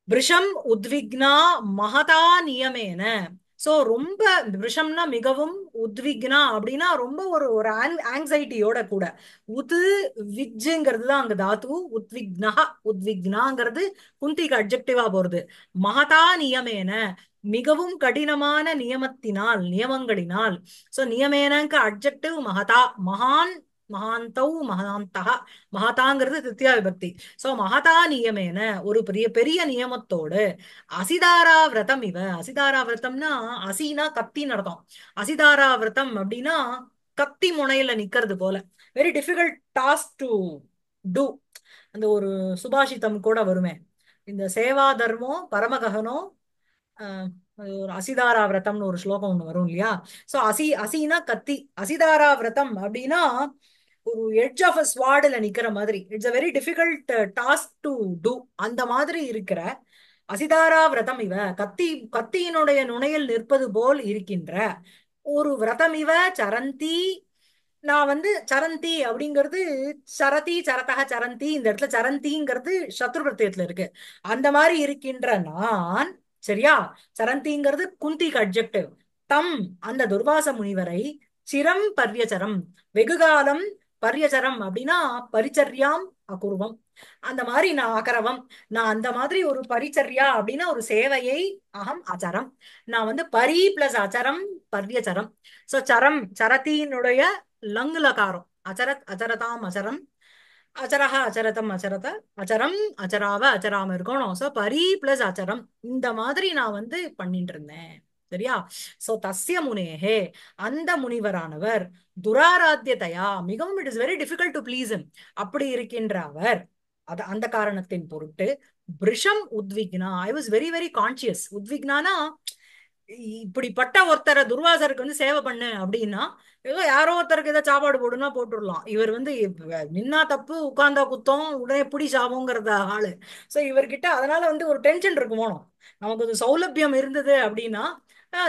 விருஷம் உத்விக்னா மகதா நியமேன. சோ ரொம்ப விஷம்னா மிகவும் உத்விக்னா அப்படின்னா ரொம்ப ஒரு ஒரு ஆங்ஸைட்டியோட கூட. உது விஜ்ஜுங்கிறது தான் அங்க தாத்து. உத்விக்னா உத்விக்னாங்கிறது குந்திக்கு அப்ஜெக்டிவா போறது. மகதா நியமேன மிகவும் கடினமான நியமத்தினால் நியமங்களினால். So நியமேனங்க adjective மகதா. மகான் மகாந்தௌ மகாந்தா மகதாங்கிறது திருத்தியா விபக்தி. சோ மகதா நியமேன ஒரு பெரிய பெரிய நியமத்தோடு அசிதாரா விரதம் இவ. அசிதாரா விரதம்னா அசினா கத்தி நடத்தும் அசிதாரா விரதம் அப்படின்னா கத்தி முனையில நிக்கிறது போல. Very difficult task to do அந்த ஒரு சுபாஷிதம் கூட வருமே. இந்த சேவா தர்மம் பரமககனோ ஆஹ் ஒரு அசிதாரா விரதம்னு ஒரு ஸ்லோகம் ஒண்ணு வரும் இல்லையா? சோ அசி அசினா கத்தி. அசிதாரா விரதம் அப்படின்னா ஒரு எட்ஜ் ஆஃப் அ ஸ்வாடுல நிக்கிற மாதிரி. It's a very difficult task to do அந்த மாதிரி இருக்கிற அசிதாரா விரதம் இவ கத்தி கத்தியினுடைய நுனையில் நிற்பது போல் இருக்கின்ற ஒரு விரதம் இவ சரந்தி. நான் வந்து சரந்தி அப்படிங்கிறது சரதி சரதக சரந்தி. இந்த இடத்துல சரந்திங்கிறது சத்ரு பிரத்தியத்துல இருக்கு. அந்த மாதிரி இருக்கின்ற நான் சரியா? சரந்திங்கிறது குந்தி அப்ஜெக்டிவ் தம் அந்த துர்வாச முனிவரை சிரம் பர்யச்சரம் வெகுகாலம் பர்யச்சரம் அப்படின்னா பரிச்சர்யாம் அகுர்வம். அந்த மாதிரி நான் அகரவம். நான் அந்த மாதிரி ஒரு பரிச்சர்யா அப்படின்னா ஒரு சேவையை அகம் அச்சரம் நான் வந்து பரி பிளஸ் அச்சரம் பர்யச்சரம் சோ சரம் சரத்தினுடைய லங் அச்சரத் அச்சரதாம் அச்சரம் அச்சரக அச்சரதம் அச்சரத அச்சரம் அச்சராவ அச்சராம இருக்கணும். சோ பரி பிளஸ் அச்சரம் இந்த மாதிரி நான் வந்து பண்ணிட்டு இருந்தேன். சரியா சோ தஸ்ய முனேஹே அந்த முனிவரானவர் துராராத்தியதையா மிகவும் it is very difficult to please அப்படி இருக்கின்ற அவர் அது அந்த காரணத்தின் பொருட்டு பிரிஷம் உத்விக்னா I was very very conscious உத்விக்னானா இப்படிப்பட்ட ஒருத்தரை துர்வாசருக்கு வந்து சேவை பண்ணு அப்படின்னா ஏதோ யாரோ ஒருத்தருக்கு ஏதோ சாப்பாடு போடுனா போட்டுடலாம். இவர் வந்து நின்னா தப்பு உட்கார்ந்தா குத்தம் உடனே பிடி சாபங்கிறத ஆளு. சோ இவர்கிட்ட அதனால வந்து ஒரு டென்ஷன் இருக்குமோ நமக்கு ஒரு சௌலபியம் இருந்தது அப்படின்னா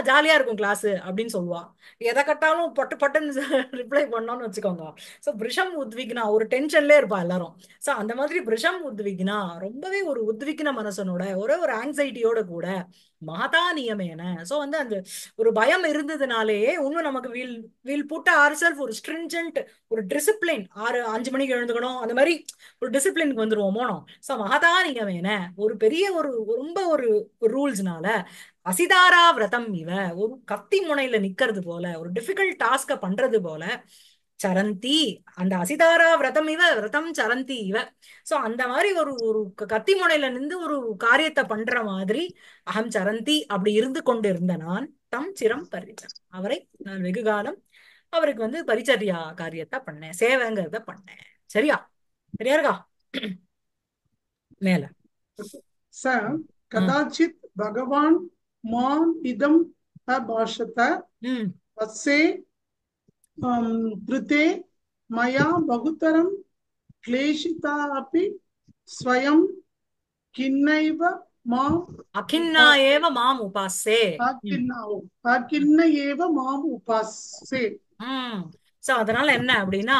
ஜாலியா இருக்கும் கிளாஸ் அப்படின்னு சொல்லுவா. எதை கட்டாலும் பட்டு பட்டுன்னு ரிப்ளை பண்ணோம்னு வச்சுக்கோங்க. ஸோ பிரிஷம் உத்விக்னா ஒரு டென்ஷன்ல இருப்பா எல்லாரும். சோ அந்த மாதிரி பிரிஷம் உத்விக்னா ரொம்பவே ஒரு உத்விக்ன மனசனோட ஒரே ஒரு ஆங்ஸைட்டியோட கூட மகதா நியமேன சோ வந்து அந்த ஒரு பயம் இருந்ததுனாலேயே இன்னும் நமக்கு we'll we'll put our self ஒரு ஸ்ட்ரிஞ்சன்ட் ஒரு டிசிப்ளின் ஆறு அஞ்சு மணிக்கு எழுந்துக்கணும். அந்த மாதிரி ஒரு டிசிப்ளினுக்கு வந்துருவோம் மோனோ சோ மகதா நியமேன ஒரு பெரிய ஒரு ரொம்ப ஒரு ரூல்ஸ்னால அசிதாரா விரதம் இவ. ஒரு கத்தி முனையில நிக்கிறது போல ஒரு டிஃபிகல்ட் டாஸ்க பண்றது போல சரந்தி அந்த அசிதாரா விரதம் இவ விரதம் சரந்தி இவ. சோ அந்த மாதிரி ஒரு ஒரு கத்தி முனையில நின்று ஒரு காரியத்தை பண்ற மாதிரி அகம் சரந்தி அப்படி இருந்து கொண்டு இருந்த நான் தம் சிரம் பரிச்சம் அவரை நான் வெகு காலம் அவருக்கு வந்து பரிச்சரியா காரியத்தை பண்ணேன் சேவைங்கிறத பண்ணேன். சரியா? சரியா இருக்கா? மேல. ச கதாச்சித் பகவான் माम् इदम् अभाषत ம் तस्ये अं, कृते मया बहुतरं क्लेशिता अपि स्वयं खिन्नैव माम् அகின்னா ஏவ மாம் உபாசே ம் अखिन्ना अखिन्न एव माम् उपासे ம் சோ அதனால என்ன அப்படின்னா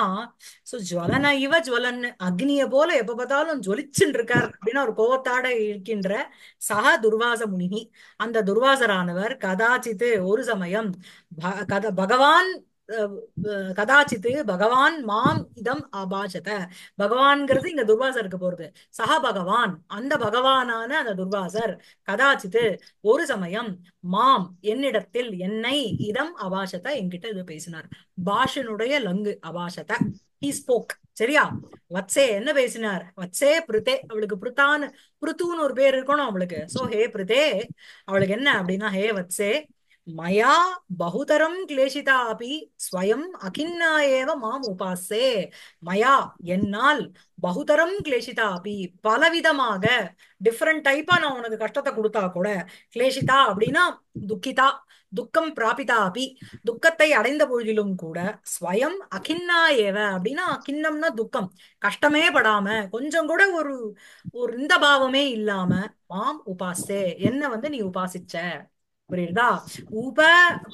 சோ ஜுவலன இவ ஜுவலன் அக்னிய போல எப்ப பார்த்தாலும் ஜொலிச்சுன்னு இருக்கார் அப்படின்னா ஒரு கோவத்தாட இருக்கின்ற சக துர்வாச முனிகி அந்த துர்வாசரானவர் கதாச்சித்து ஒரு சமயம் ப- கத பகவான் கதாச்சித்து பகவான் மாம் இதம் அபாஷத பகவான்ங்கிறது இங்க துர்வாசருக்கு போறது. சக பகவான் அந்த பகவானான அந்த துர்வாசர் கதாச்சித்து ஒரு சமயம் மாம் என்னிடத்தில் என்னை இதம் அபாஷத என்கிட்ட இது பேசினார். பாஷனுடைய லங்கு அபாஷத ஹி ஸ்போக் சரியா? வத்சே என்ன பேசினார்? வத்சே பிருதே அவளுக்கு பிருத்தான் பிருத்துன்னு ஒரு பேர் இருக்கணும் அவளுக்கு. சோ ஹே பிருதே அவளுக்கு என்ன அப்படின்னா ஹே வத்சே மயா பகுதரம் கிளேஷிதா அபி ஸ்வயம் அகின்னா ஏவ மாம் உபாசே மயா என்னால் பகுதரம் கிளேஷிதா அபி பலவிதமாக டிஃப்ரெண்ட் டைப்பா நான் உனக்கு கஷ்டத்தை கொடுத்தா கூட கிளேஷிதா அப்படின்னா துக்கிதா துக்கம் பிராபிதா அபி துக்கத்தை அடைந்த பொழுதிலும் கூட ஸ்வயம் அகின்னா ஏவ அப்படின்னா அகின்னம்னா துக்கம். கஷ்டமே படாம கொஞ்சம் கூட ஒரு ஒரு இந்த பாவமே இல்லாம மாம் உபாசே என்ன வந்து நீ உபாசிச்ச? புரியுதா? உப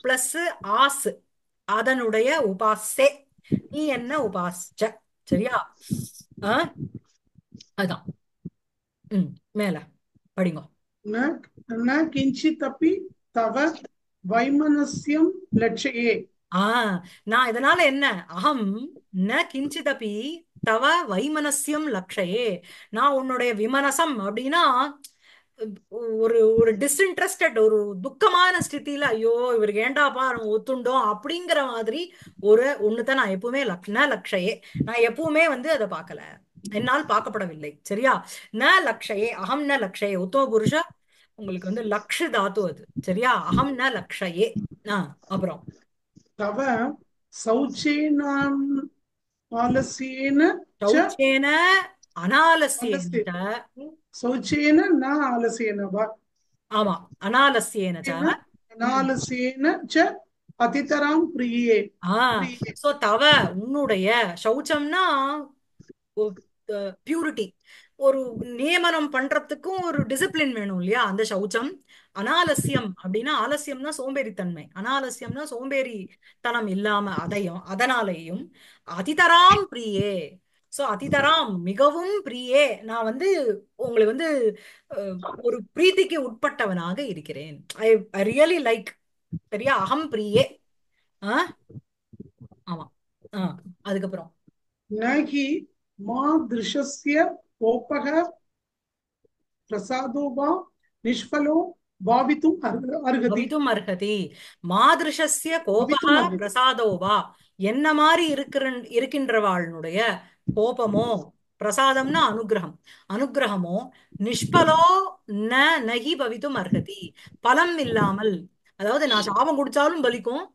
பிளஸ் ஆசு அதனுடைய உபாசே. நீ என்ன உபாசிச்ச சரியா? அதான். ம் மேல. படிங்க. ந தவ வைமனஸ்யம் லட்சையே. ஆ நான் இதனால என்ன? அகம் ந கிஞ்சிதபி தவ வைமனஸ்யம் லட்சையே. நான் உன்னுடைய விமனசம் அப்படின்னா ஒரு ஒரு டிஸ்இன்ட்ரெஸ்டட் ஒரு துக்கமான ஸ்தித்தில ஐயோ இவருக்கு ஏண்டாப்பா நம்ம ஒத்துண்டோம் அப்படிங்கிற மாதிரி ஒரு ஒண்ணுதான் நான் எப்பவுமே லக்ன லக்ஷயே நான் எப்பவுமே வந்து அதை பார்க்கல. என்னால் பார்க்கப்படவில்லை. சரியா? ந லக்ஷயே அகம் ந லக்ஷயே உத்தம புருஷ உங்களுக்கு வந்து லக்ஷ தாத்து அது. சரியா? அகம் ந லக்ஷயே. ஆஹ் அப்புறம். தவ சௌச்சேன அனாலசியேன சௌச்சேன ந ஆலசியனவா ஆமா அனாலசியன அனாலசியன ச அதிதராம் பிரியே. சோ தவ உன்னுடைய சௌச்சம்னா பியூரிட்டி ஒரு நியமனம் பண்றதுக்கும் ஒரு டிசிப்ளின் வேணும் இல்லையா? அந்த சௌச்சம். அனாலசியம் அப்படின்னா ஆலசியம்னா சோம்பேறித்தன்மை. அனாலசியம்னா சோம்பேறித்தனம் இல்லாம அதையும் அதனாலேயும். அதிதராம் பிரியே. சோ அதிதராம் மிகவும் பிரியே நான் வந்து உங்களை வந்து ஒரு பிரீத்திக்கு உட்பட்டவனாக இருக்கிறேன். ஐ ஐ ரியலி லைக் சரியா? அகம் பிரியே. ஆ? ஆமா. ஆ அதுக்கப்புறம். மா திருஷஸ்ய கோபக பிரசாதோ வா நிஷ்பலோ பாவித்தும் அர்ஹதி. அருகதி மாதிருஷஸ்ய கோபக பிரசாதோவா என்ன மாதிரி இருக்கிற இருக்கின்றவாளுடைய கோபமோ பிரசாதம்னா அனுகிரகம். அனுகிரகமோ நிஷ்பலோ ந நகி பவித்தும் அர்ஹதி. பலம் இல்லாமல் அதாவது நான் சாபம் குடிச்சாலும் பலிக்கும்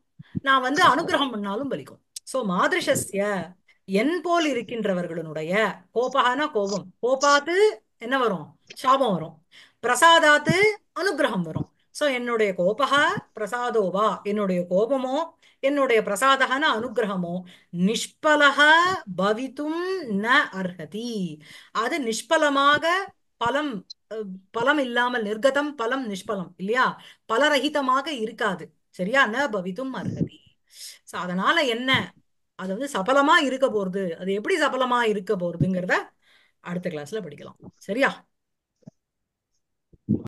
நான் வந்து அனுகிரகம் பண்ணாலும் பலிக்கும். சோ மாதృశஸ்ய என் போல் இருக்கின்றவர்களுடைய கோபகானா கோபம். கோபாத்து என்ன வரும்? சாபம் வரும். பிரசாதாத்து அனுகிரகம் வரும். சோ என்னுடைய கோபகா பிரசாதோவா என்னுடைய கோபமோ என்னுடைய பிரசாதகன அனுகிரகமோ நிஷ்பலக பவித்தும் ந அர்ஹதி. அது நிஷ்பலமாக பலம் பலம் இல்லாமல் நிர்கதம் பலம் நிஷ்பலம் இல்லையா? பலரகிதமாக இருக்காது. சரியா? ந பவித்தும் அர்ஹதி. அதனால என்ன? அது வந்து சபலமா இருக்க போறது. அது எப்படி சபலமா இருக்க போறதுங்கிறத அடுத்த கிளாஸ்ல படிக்கலாம். சரியா?